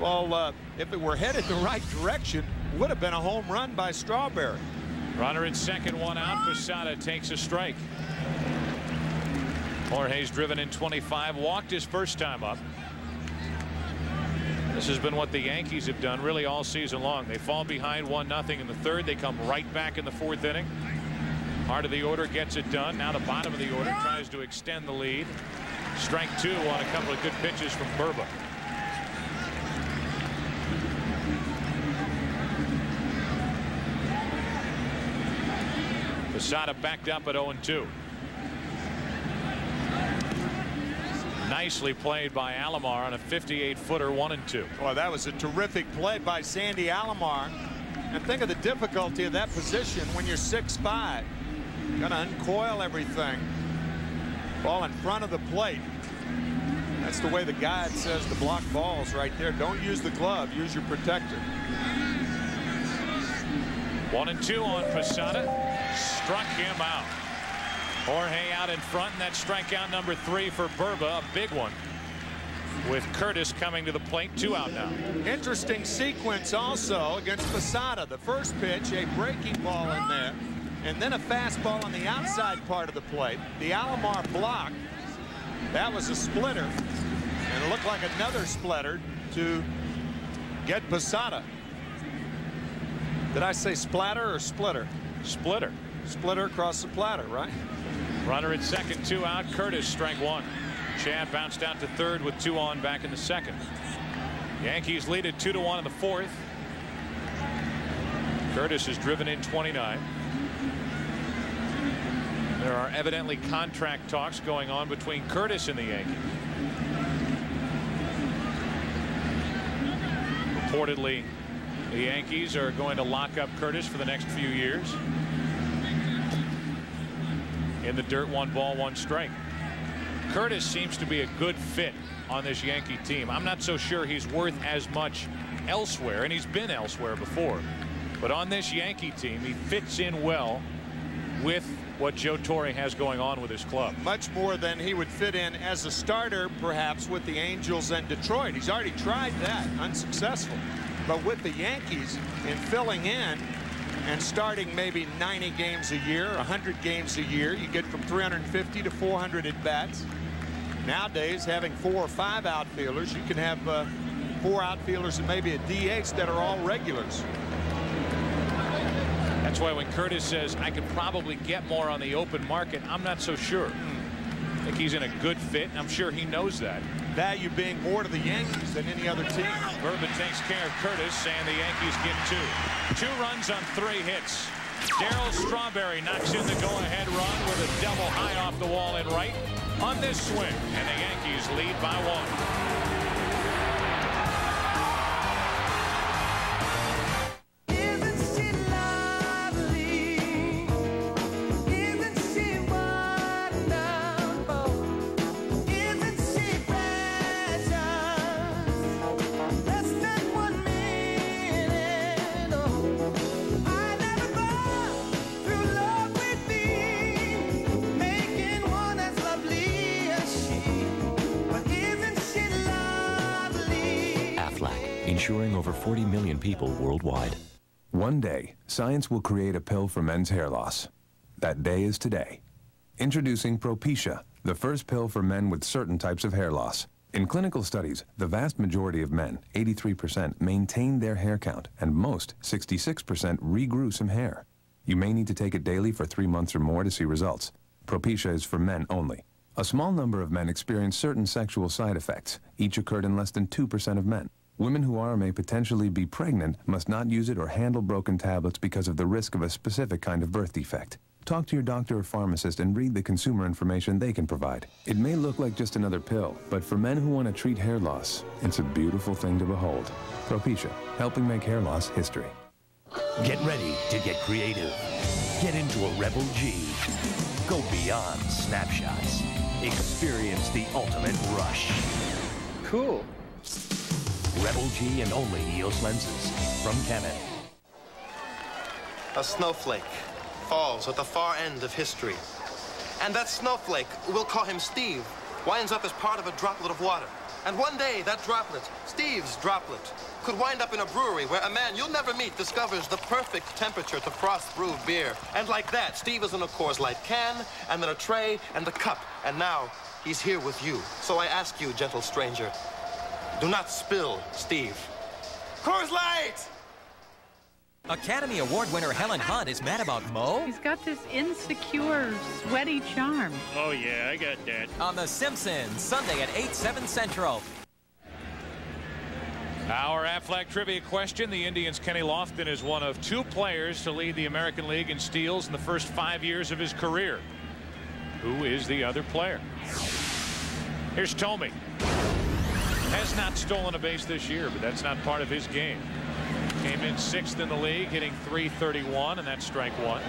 S13: Well, uh, if it were headed the right direction, would have been a home run by Strawberry.
S12: Runner at second, one out. Posada takes a strike. Jorge's driven in 25, walked his first time up. This has been what the Yankees have done really all season long. They fall behind 1 nothing in the third. They come right back in the fourth inning. Heart of the order gets it done. Now the bottom of the order tries to extend the lead. Strike two on a couple of good pitches from Burba. Posada backed up at 0-2. Nicely played by Alomar on a 58-footer, one and two.
S13: Well, that was a terrific play by Sandy Alomar. And think of the difficulty of that position when you're 6'5". Got to uncoil everything. Ball in front of the plate. That's the way the guide says to block balls right there. Don't use the glove. Use your protector.
S12: One and two on Posada. Struck him out. Jorge out in front, and that strikeout number three for Burba, a big one. With Curtis coming to the plate, two out now.
S13: Interesting sequence also against Posada. The first pitch, a breaking ball in there, and then a fastball on the outside part of the plate. The Alomar block, that was a splitter, and it looked like another splitter to get Posada. Did I say splatter or splitter?
S12: Splitter.
S13: Splitter across the platter, right?
S12: Runner at second, two out. Curtis strike one. Chad bounced out to third with two on back in the second. Yankees lead it two to one in the fourth. Curtis is driven in 29. There are evidently contract talks going on between Curtis and the Yankees. Reportedly, the Yankees are going to lock up Curtis for the next few years in the dirt one ball one strike. Curtis seems to be a good fit on this Yankee team. I'm not so sure he's worth as much elsewhere and he's been elsewhere before but on this Yankee team he fits in well with what Joe Torre has going on with his club.
S13: Much more than he would fit in as a starter perhaps with the Angels and Detroit. He's already tried that unsuccessful but with the Yankees in filling in and starting maybe 90 games a year, 100 games a year, you get from 350 to 400 at bats. Nowadays, having four or five outfielders, you can have uh, four outfielders and maybe a DH that are all regulars.
S12: That's why when Curtis says I could probably get more on the open market, I'm not so sure. I think he's in a good fit. I'm sure he knows that.
S13: Value being more to the Yankees than any other team.
S12: Burba takes care of Curtis, and the Yankees get two. Two runs on three hits. Darryl Strawberry knocks in the go-ahead run with a double high off the wall in right on this swing, and the Yankees lead by one.
S59: 40 million people worldwide.
S35: One day, science will create a pill for men's hair loss. That day is today. Introducing Propecia, the first pill for men with certain types of hair loss. In clinical studies, the vast majority of men, 83%, maintained their hair count, and most, 66%, regrew some hair. You may need to take it daily for three months or more to see results. Propecia is for men only. A small number of men experience certain sexual side effects. Each occurred in less than 2% of men. Women who are may potentially be pregnant must not use it or handle broken tablets because of the risk of a specific kind of birth defect. Talk to your doctor or pharmacist and read the consumer information they can provide. It may look like just another pill, but for men who want to treat hair loss, it's a beautiful thing to behold. Propecia, helping make hair loss history.
S1: Get ready to get creative. Get into a Rebel G. Go beyond snapshots. Experience the ultimate rush.
S60: Cool.
S1: Rebel G and only EOS lenses from Canon.
S61: A snowflake falls at the far end of history. And that snowflake, we'll call him Steve, winds up as part of a droplet of water. And one day, that droplet, Steve's droplet, could wind up in a brewery where a man you'll never meet discovers the perfect temperature to frost brew beer. And like that, Steve is in a Coors Light can, and then a tray, and a cup. And now, he's here with you. So I ask you, gentle stranger, do not spill, Steve. Coors Light!
S60: Academy Award winner Helen Hunt is mad about Moe?
S62: He's got this insecure, sweaty charm.
S63: Oh, yeah, I got that.
S60: On The Simpsons, Sunday at 8, 7 Central.
S12: Our Aflac trivia question. The Indians' Kenny Lofton is one of two players to lead the American League in steals in the first five years of his career. Who is the other player? Here's Thome. Has not stolen a base this year, but that's not part of his game. Came in sixth in the league, hitting 331, and that's strike one.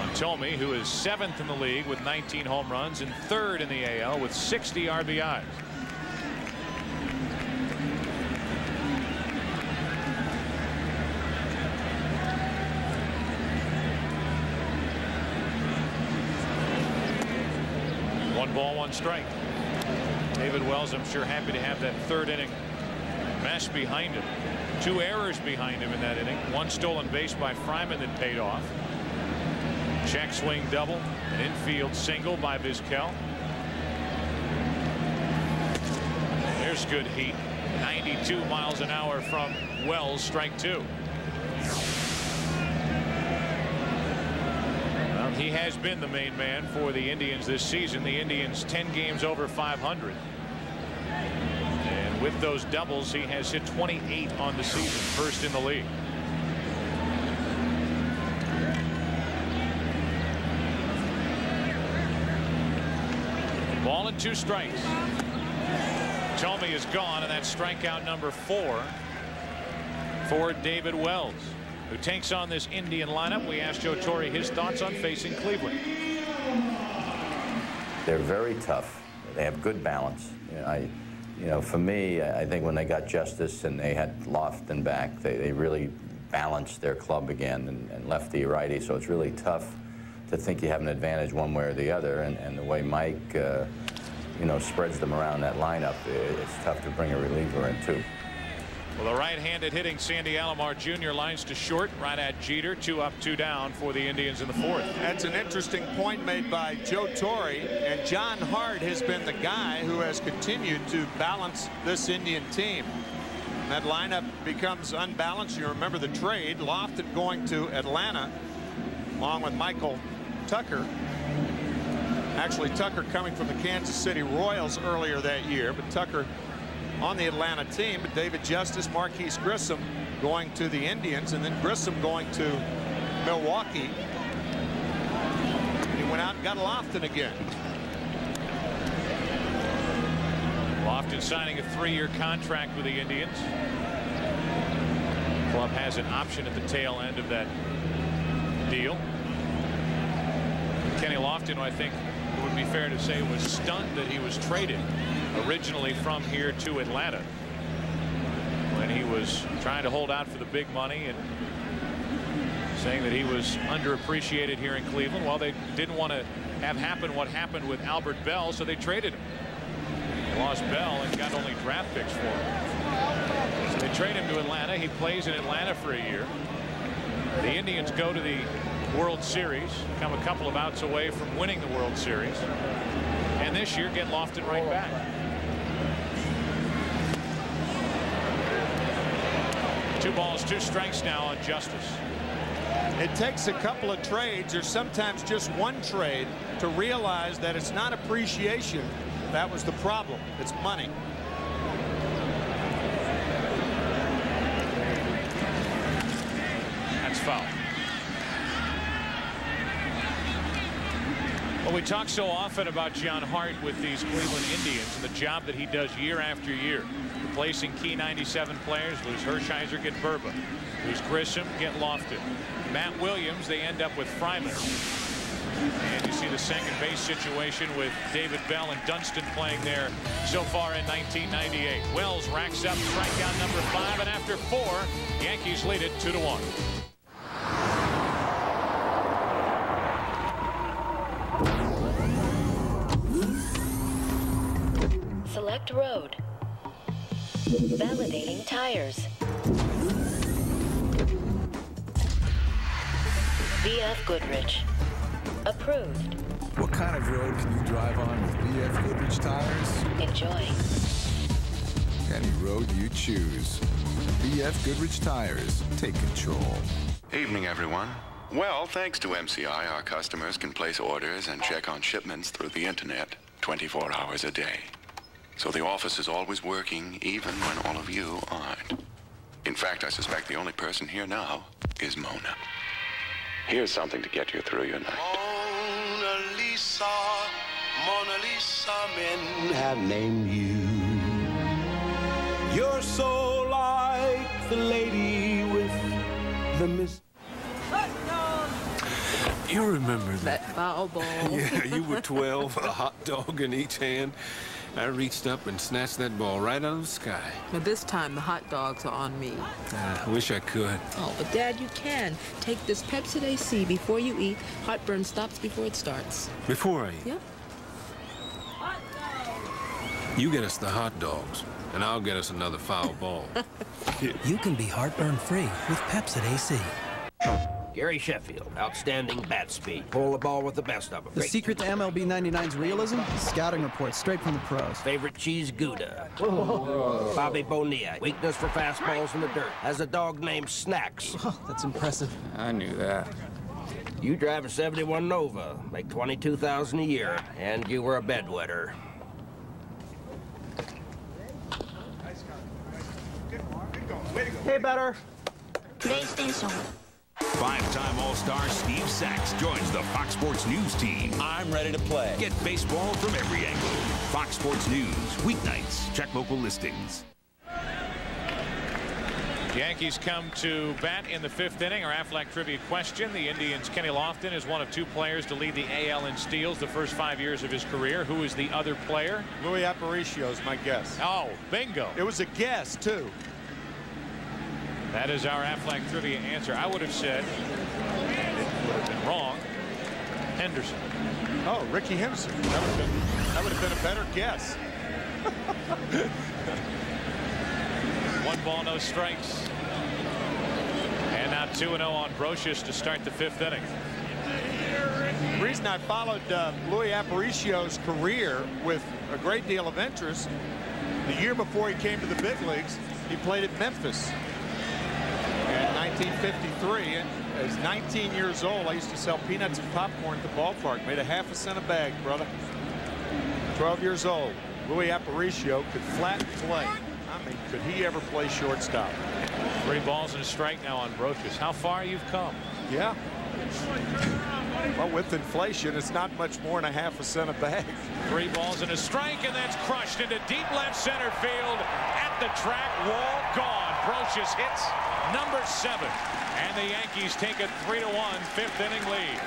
S12: On Thome, who is seventh in the league with 19 home runs and third in the AL with 60 RBIs. One ball, one strike. David Wells, I'm sure, happy to have that third inning mess behind him. Two errors behind him in that inning. One stolen base by Fryman that paid off. Check swing double. An infield single by Vizquel. There's good heat. 92 miles an hour from Wells. Strike two. Well, he has been the main man for the Indians this season. The Indians 10 games over 500. With those doubles, he has hit 28 on the season, first in the league. Ball and two strikes. Thome is gone, and that's strikeout number four for David Wells, who takes on this Indian lineup. We asked Joe Torre his thoughts on facing Cleveland.
S64: They're very tough. They have good balance. You know, I, you know, for me, I think when they got Justice and they had Lofton back, they, they really balanced their club again and, and lefty righty. So it's really tough to think you have an advantage one way or the other. And, and the way Mike, uh, you know, spreads them around that lineup, it's tough to bring a reliever in too.
S12: Well, the right-handed hitting Sandy Alomar Jr. lines to short right at Jeter. Two up, two down for the Indians in the fourth.
S13: That's an interesting point made by Joe Torre. And John Hart has been the guy who has continued to balance this Indian team. That lineup becomes unbalanced. You remember the trade. Lofton going to Atlanta along with Michael Tucker. Actually, Tucker coming from the Kansas City Royals earlier that year, but Tucker on the Atlanta team, but David Justice, Marquis Grissom going to the Indians, and then Grissom going to Milwaukee. He went out and got Lofton again.
S12: Lofton signing a three-year contract with the Indians. Club has an option at the tail end of that deal. Kenny Lofton, I think would be fair to say, was stunned that he was traded originally from here to Atlanta when he was trying to hold out for the big money and saying that he was underappreciated here in Cleveland. Well, they didn't want to have happen what happened with Albert Belle, so they traded him. They lost Belle and got only draft picks for him. So they trade him to Atlanta. He plays in Atlanta for a year. The Indians go to the World Series, come a couple of outs away from winning the World Series. And this year get Lofton right back. Two balls, two strikes now on Justice.
S13: It takes a couple of trades or sometimes just one trade to realize that it's not appreciation that was the problem. It's money.
S12: we talk so often about John Hart with these Cleveland Indians and the job that he does year after year. Replacing key 97 players, lose Hershiser, get Burba. Lose Grissom, get Lofton. Matt Williams, they end up with Fryman And you see the second base situation with David Bell and Dunston playing there so far in 1998. Wells racks up strikeout number five, and after four, Yankees lead it 2 to
S65: 1. road. Validating tires. BF Goodrich. Approved.
S66: What kind of road can you drive on with BF Goodrich tires?
S65: Enjoy.
S66: Any road you choose. BF Goodrich tires. Take control.
S67: Evening, everyone. Well, thanks to MCI, our customers can place orders and check on shipments through the internet 24 hours a day. So the office is always working, even when all of you aren't. In fact, I suspect the only person here now is Mona. Here's something to get you through your night.
S68: Mona Lisa, Mona Lisa, men
S69: have named you. You're so like the lady with the mist.
S70: You remember that?
S71: That foul ball.
S70: yeah, you were 12, a hot dog in each hand. I reached up and snatched that ball right out of the sky.
S71: But this time the hot dogs are on me.
S70: I wish I could.
S71: Oh, but Dad, you can. Take this Pepcid AC before you eat. Heartburn stops before it starts.
S70: Before I eat?
S71: Yep.
S70: You get us the hot dogs, and I'll get us another foul ball.
S72: You can be heartburn free with Pepcid AC.
S73: Gary Sheffield, outstanding bat speed. Pull the ball with the best of them.
S74: The secret to MLB 99's realism? Scouting reports straight from the pros.
S73: Favorite cheese Gouda. Bobby Bonilla, weakness for fastballs in the dirt. Has a dog named Snacks.
S74: Oh, that's impressive.
S70: I knew that.
S73: You drive a 71 Nova, make 22000 a year, and you were a bedwetter.
S74: Hey, better.
S1: PlayStation. Five-time All-Star Steve Sax joins the Fox Sports News team. I'm ready to play. Get baseball from every angle. Fox Sports News, weeknights. Check local listings.
S12: Yankees come to bat in the fifth inning. Our Aflac trivia question. The Indians' Kenny Lofton is one of two players to lead the AL in steals the first five years of his career. Who is the other player?
S13: Luis Aparicio is my guess.
S12: Oh, bingo.
S13: It was a guess, too.
S12: That is our Aflac trivia answer. I would have said, it would have been wrong, Henderson.
S13: Oh, Rickey Henderson. That would have been, that would have been a better guess.
S12: One ball, no strikes. And now 2-0 on Brosius to start the fifth inning.
S13: The reason I followed uh, Luis Aparicio's career with a great deal of interest, the year before he came to the big leagues, he played at Memphis. In 1953, and as 19 years old, I used to sell peanuts and popcorn at the ballpark. Made a half a cent a bag, brother. 12 years old. Luis Aparicio could flat play. I mean, could he ever play shortstop?
S12: Three balls and a strike now on Brosius. How far you've come.
S13: Yeah. Well, with inflation, it's not much more than a half a cent a bag.
S12: Three balls and a strike, and that's crushed into deep left center field at the track wall. Gone. Brosius hits number seven. And the Yankees take a 3 to 1 fifth inning lead.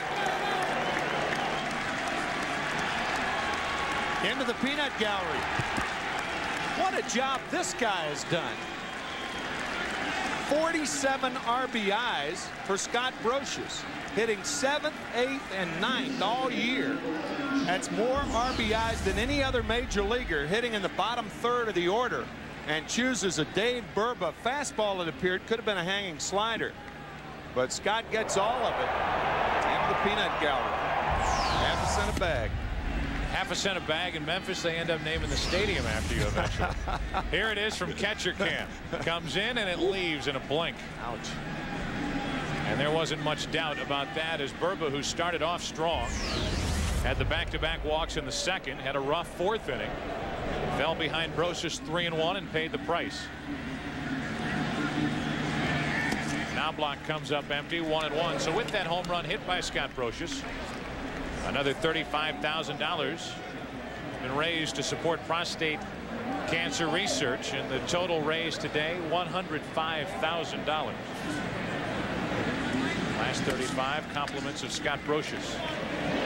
S13: Into the peanut gallery. What a job this guy has done. 47 RBIs for Scott Brosius, hitting seventh, eighth, and ninth all year. That's more RBIs than any other major leaguer hitting in the bottom third of the order. And chooses a Dave Burba fastball it appeared could have been a hanging slider. But Scott gets all of it into the peanut gallery. Half a cent a bag.
S12: Half a cent a bag in Memphis they end up naming the stadium after you eventually. Here it is from catcher camp. Comes in and it leaves in a blink.
S13: Ouch
S12: and there wasn't much doubt about that as Burba who started off strong had the back-to-back -back walks in the second had a rough fourth inning Fell behind Brosius 3 and 1 and paid the price. Now block comes up empty 1 and 1. So with that home run hit by Scott Brosius, another $35,000 been raised to support prostate cancer research and the total raised today $105,000. Last 35 compliments of Scott Brosius.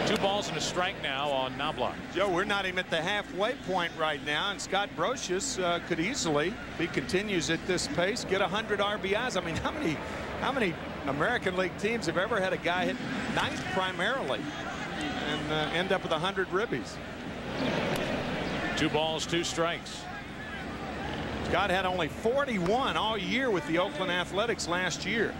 S12: Two balls and a strike now on Knoblauch.
S13: Joe, we're not even at the halfway point right now, and Scott Brosius uh, could easily, if he continues at this pace, get 100 RBIs. I mean, how many, how many American League teams have ever had a guy hit ninth primarily and uh, end up with 100 ribbies?
S12: Two balls, two strikes.
S13: Scott had only 41 all year with the Oakland Athletics last year.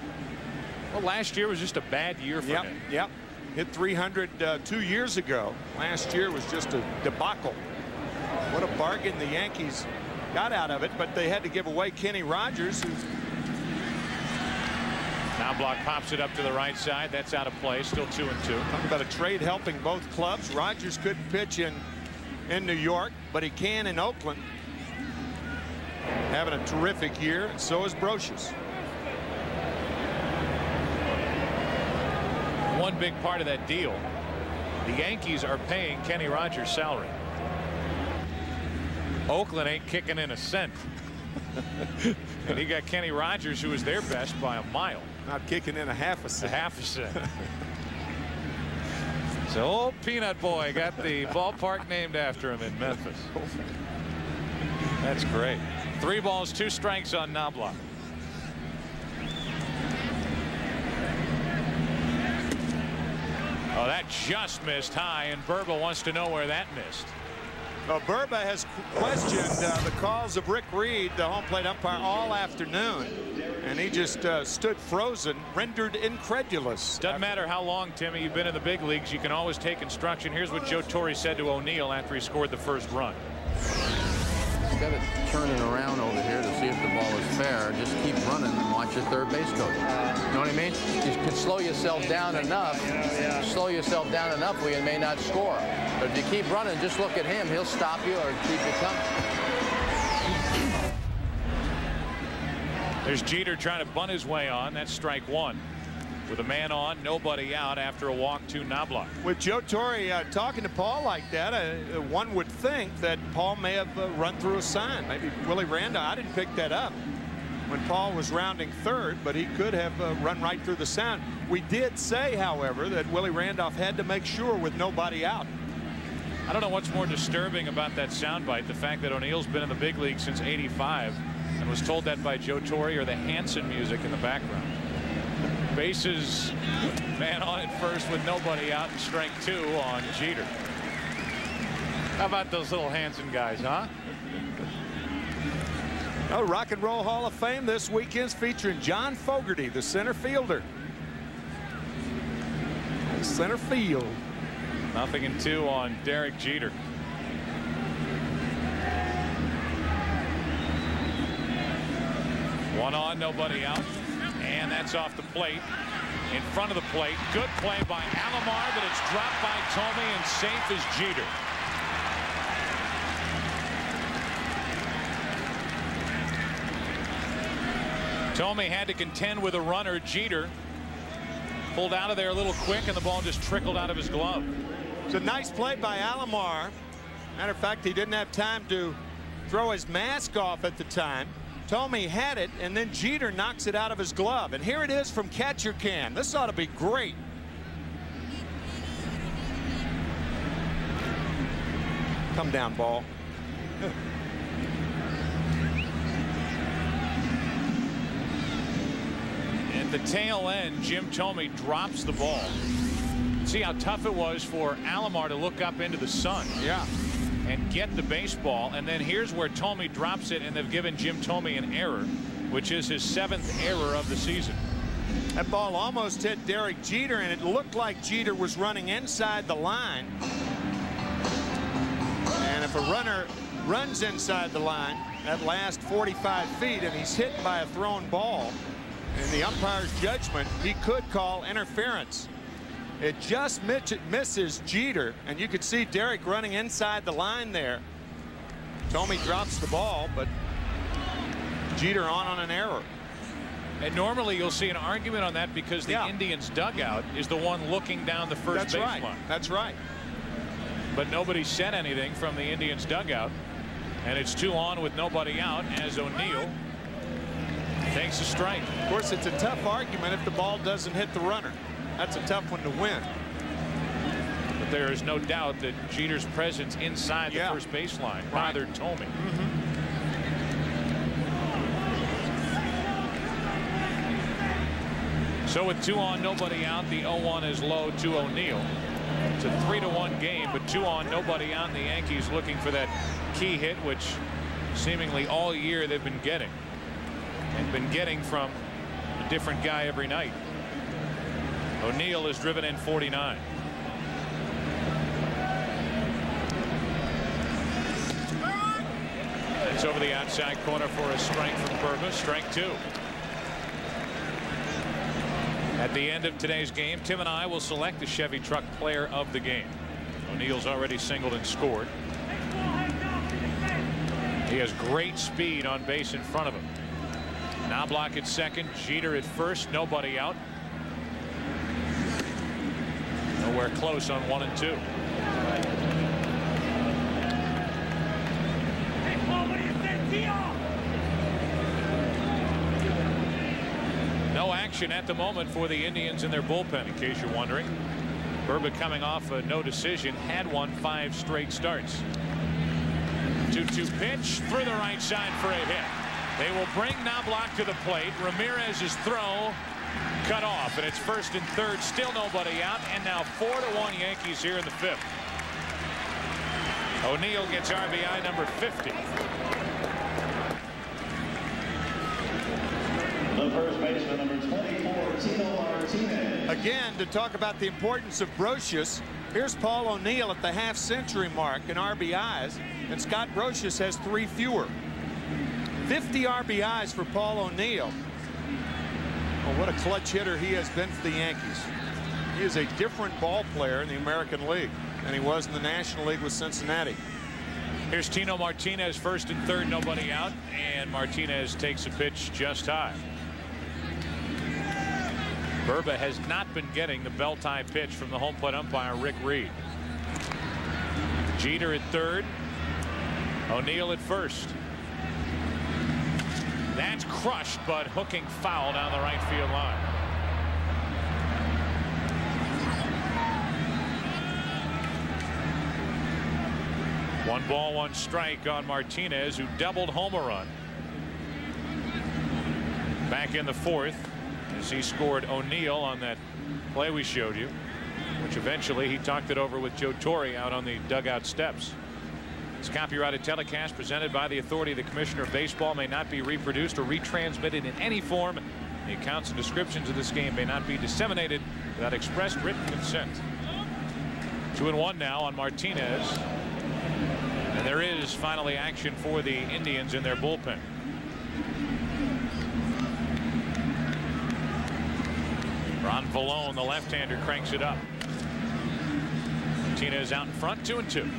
S12: Well, last year was just a bad year for
S13: yep,
S12: him.
S13: Yep. Hit 300 uh, two years ago. Last year was just a debacle. What a bargain the Yankees got out of it, but they had to give away Kenny Rogers, who's
S12: Block pops it up to the right side. That's out of play. Still two and two.
S13: Talk about a trade helping both clubs. Rogers couldn't pitch in in New York, but he can in Oakland. Having a terrific year, and so is Brosius.
S12: One big part of that deal, the Yankees are paying Kenny Rogers' salary. Oakland ain't kicking in a cent. and he got Kenny Rogers, who was their best by a mile.
S13: Not kicking in a half a cent.
S12: A half a cent. so old Peanut Boy got the ballpark named after him in Memphis. That's great. Three balls, two strikes on Knoblauch. Oh, that just missed high, and Burba wants to know where that missed.
S13: Well, Burba has questioned uh, the calls of Rick Reed, the home plate umpire, all afternoon. And he just uh, stood frozen, rendered incredulous.
S12: Doesn't matter how long, Timmy, you've been in the big leagues. You can always take instruction. Here's what Joe Torre said to O'Neill after he scored the first run.
S64: Instead of turning around over here to see if the ball is fair, just keep running and watch your third base coach. You know what I mean? You can slow yourself down enough, slow yourself down enough where you may not score. But if you keep running, just look at him. He'll stop you or keep you coming.
S12: There's Jeter trying to bunt his way on. That's strike one. With a man on, nobody out after a walk to Knoblauch.
S13: With Joe Torre uh, talking to Paul like that, uh, one would think that Paul may have uh, run through a sign. Maybe Willie Randolph. I didn't pick that up when Paul was rounding third, but he could have uh, run right through the sign. We did say, however, that Willie Randolph had to make sure with nobody out.
S12: I don't know what's more disturbing about that soundbite, the fact that O'Neill's been in the big league since 85 and was told that by Joe Torre or the Hanson music in the background. Bases man on at first with nobody out and strike two on Jeter. How about those little Hanson guys, huh?
S13: Oh, Rock and Roll Hall of Fame this weekend's featuring John Fogerty, the center fielder. Center field.
S12: Nothing in two on Derek Jeter. One on, nobody out. And that's off the plate. In front of the plate. Good play by Alomar, but it's dropped by Thome and safe is Jeter. Thome had to contend with a runner. Jeter pulled out of there a little quick, and the ball just trickled out of his glove.
S13: It's a nice play by Alomar. Matter of fact, he didn't have time to throw his mask off at the time. Thome had it, and then Jeter knocks it out of his glove. And here it is from catcher cam. This ought to be great. Come down, ball.
S12: At the tail end, Jim Thome drops the ball. See how tough it was for Alomar to look up into the sun.
S13: Yeah.
S12: And get the baseball. And then here's where Thome drops it, and they've given Jim Thome an error, which is his seventh error of the season.
S13: That ball almost hit Derek Jeter, and it looked like Jeter was running inside the line. And if a runner runs inside the line at last 45 feet and he's hit by a thrown ball, in the umpire's judgment, he could call interference. It just misses Jeter, and you could see Derek running inside the line there. Thome drops the ball, but Jeter on on an error.
S12: And normally you'll see an argument on that because the
S13: Yeah.
S12: Indians dugout is the one looking down the first
S13: That's
S12: baseline.
S13: right. That's right.
S12: But nobody said anything from the Indians dugout. And it's two on with nobody out as O'Neill takes a strike.
S13: Of course, it's a tough argument if the ball doesn't hit the runner. That's a tough one to win.
S12: But there is no doubt that Jeter's presence inside
S13: Yeah.
S12: the first baseline bothered Thome. Mm-hmm. So with two on, nobody out, the 0-1 is low to O'Neill. It's a three to one game, but two on, nobody out. And the Yankees looking for that key hit, which seemingly all year they've been getting and been getting from a different guy every night. O'Neill has driven in 49. It's over the outside corner for a strike from Burba. Strike two. At the end of today's game, Tim and I will select the Chevy Truck Player of the Game. O'Neill's already singled and scored. He has great speed on base in front of him. Knoblauch at second, Jeter at first, nobody out. Nowhere close on one and two. No action at the moment for the Indians in their bullpen, in case you're wondering. Burba coming off a no decision, had won five straight starts. 2-2 pitch through the right side for a hit. They will bring Knoblauch to the plate. Ramirez's throw cut off, and it's first and third, still nobody out, and now four to one Yankees here in the fifth. O'Neill gets RBI number 50.
S75: The first baseman, number 24, Tino Martinez.
S13: Again, to talk about the importance of Brosius, here's Paul O'Neill at the half century mark in RBIs, and Scott Brosius has three fewer. 50 RBIs for Paul O'Neill. Well, what a clutch hitter he has been for the Yankees. He is a different ball player in the American League than he was in the National League with Cincinnati.
S12: Here's Tino Martinez first and third nobody out and Martinez takes a pitch just high. Burba has not been getting the bell tie pitch from the home plate umpire Rick Reed. Jeter at third. O'Neill at first. That's crushed but hooking foul down the right field line. One ball, one strike on Martinez, who doubled home a run. Back in the fourth, as he scored O'Neill on that play we showed you, which eventually he talked it over with Joe Torre out on the dugout steps. This copyrighted telecast presented by the authority of the Commissioner of Baseball may not be reproduced or retransmitted in any form. The accounts and descriptions of this game may not be disseminated without express written consent. Two and one now on Martinez. And there is finally action for the Indians in their bullpen. Ron Villone, the left-hander, cranks it up. Martinez out in front, two and two.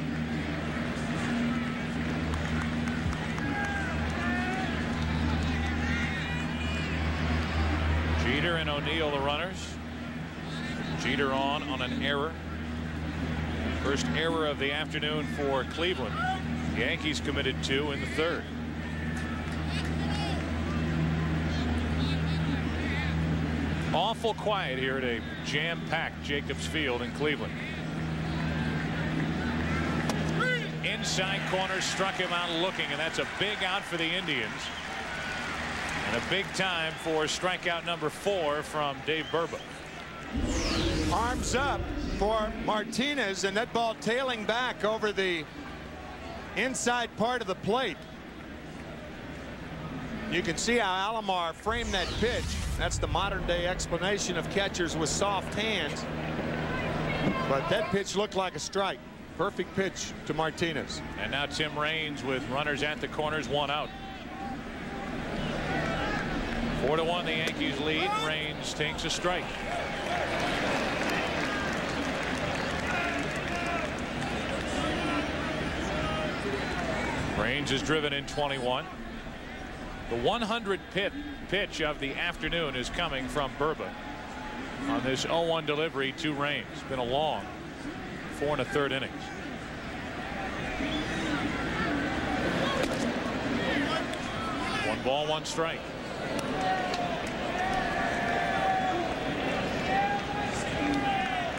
S12: Jeter and O'Neill the runners. Jeter on on an error. First error of the afternoon for Cleveland. Yankees committed two in the third. Awful quiet here at a jam-packed Jacobs Field in Cleveland. Inside corner struck him out looking and that's a big out for the Indians. And a big time for strikeout number four from Dave Burba.
S13: Arms up for Martinez and that ball tailing back over the inside part of the plate. You can see how Alomar framed that pitch. That's the modern day explanation of catchers with soft hands. But that pitch looked like a strike. Perfect pitch to Martinez.
S12: And now Tim Raines with runners at the corners, one out. Four to one, the Yankees lead. Raines takes a strike. Raines is driven in 21. The 100 pit pitch of the afternoon is coming from Burba on this 0-1 delivery to Raines. It's been a long four and a third innings. One ball, one strike.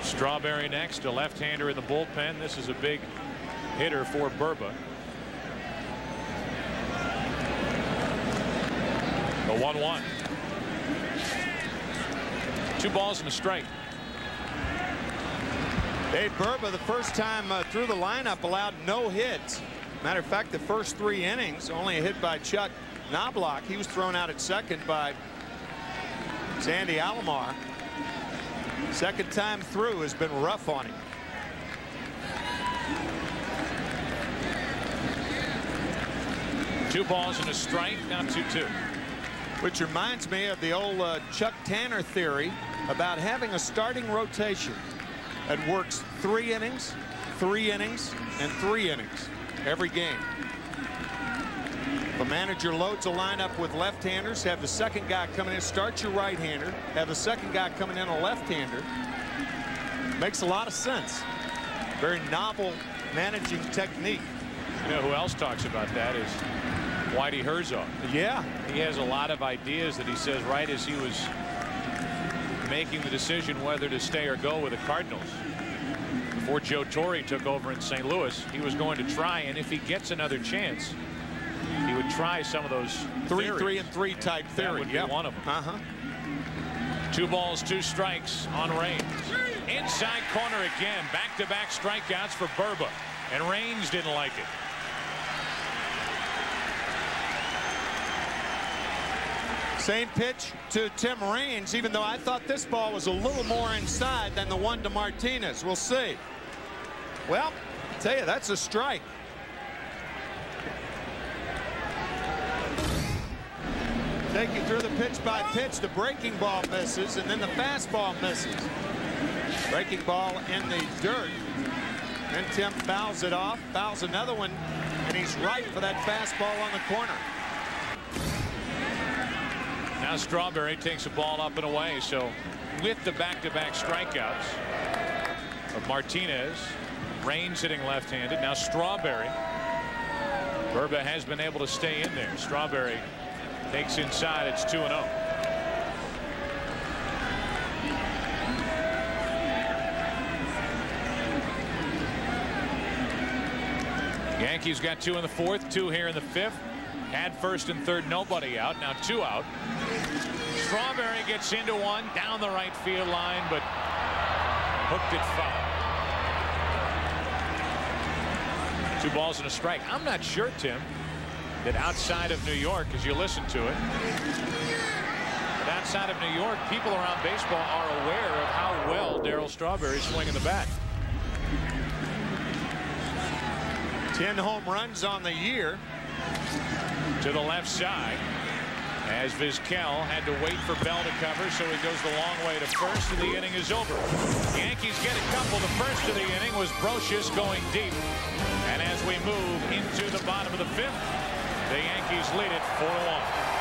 S12: Strawberry next, a left-hander in the bullpen. This is a big hitter for Burba. The 1-1. Two balls and a strike.
S13: Dave Burba, the first time uh, through the lineup, allowed no hits. Matter of fact, the first three innings, only a hit by Chuck Knoblauch. He was thrown out at second by Sandy Alomar. Second time through has been rough on him.
S12: Two balls and a strike, now 2-2.
S13: Which reminds me of the old uh, Chuck Tanner theory about having a starting rotation that works three innings, three innings, and three innings every game. The manager loads a lineup with left-handers, have the second guy coming in, start your right-hander, have the second guy coming in a left-hander. Makes a lot of sense. Very novel managing technique.
S12: You know who else talks about that is Whitey Herzog.
S13: Yeah.
S12: He has a lot of ideas that he says right as he was making the decision whether to stay or go with the Cardinals. Before Joe Torre took over in St. Louis, he was going to try, and if he gets another chance, he would try some of those
S13: three,
S12: theories.
S13: three, and three type theory.
S12: That would
S13: yep.
S12: be one of them.
S13: Uh-huh.
S12: Two balls, two strikes on Raines. Inside corner again. Back-to-back -back strikeouts for Burba. And Raines didn't like it.
S13: Same pitch to Tim Raines, even though I thought this ball was a little more inside than the one to Martinez. We'll see. Well, I tell you, that's a strike. Take you through the pitch by pitch. The breaking ball misses, and then the fastball misses. Breaking ball in the dirt. Then Tim fouls it off, fouls another one, and he's right for that fastball on the corner.
S12: Now Strawberry takes a ball up and away. So with the back-to-back -back strikeouts of Martinez, Raines hitting left-handed. Now Strawberry. Burba has been able to stay in there. Strawberry takes inside. It's 2 0. Yankees got two in the fourth, two here in the fifth. Had first and third, nobody out. Now two out. Strawberry gets into one down the right field line, but hooked it foul. Two balls and a strike. I'm not sure, Tim, that outside of New York, as you listen to it, but outside of New York, people around baseball are aware of how well Darryl Strawberry is swinging the bat.
S13: 10 home runs on the year.
S12: To the left side as Vizquel had to wait for Bell to cover so he goes the long way to first and the inning is over. Yankees get a couple. The first of the inning was Brosius going deep and as we move into the bottom of the fifth the Yankees lead it 4-1.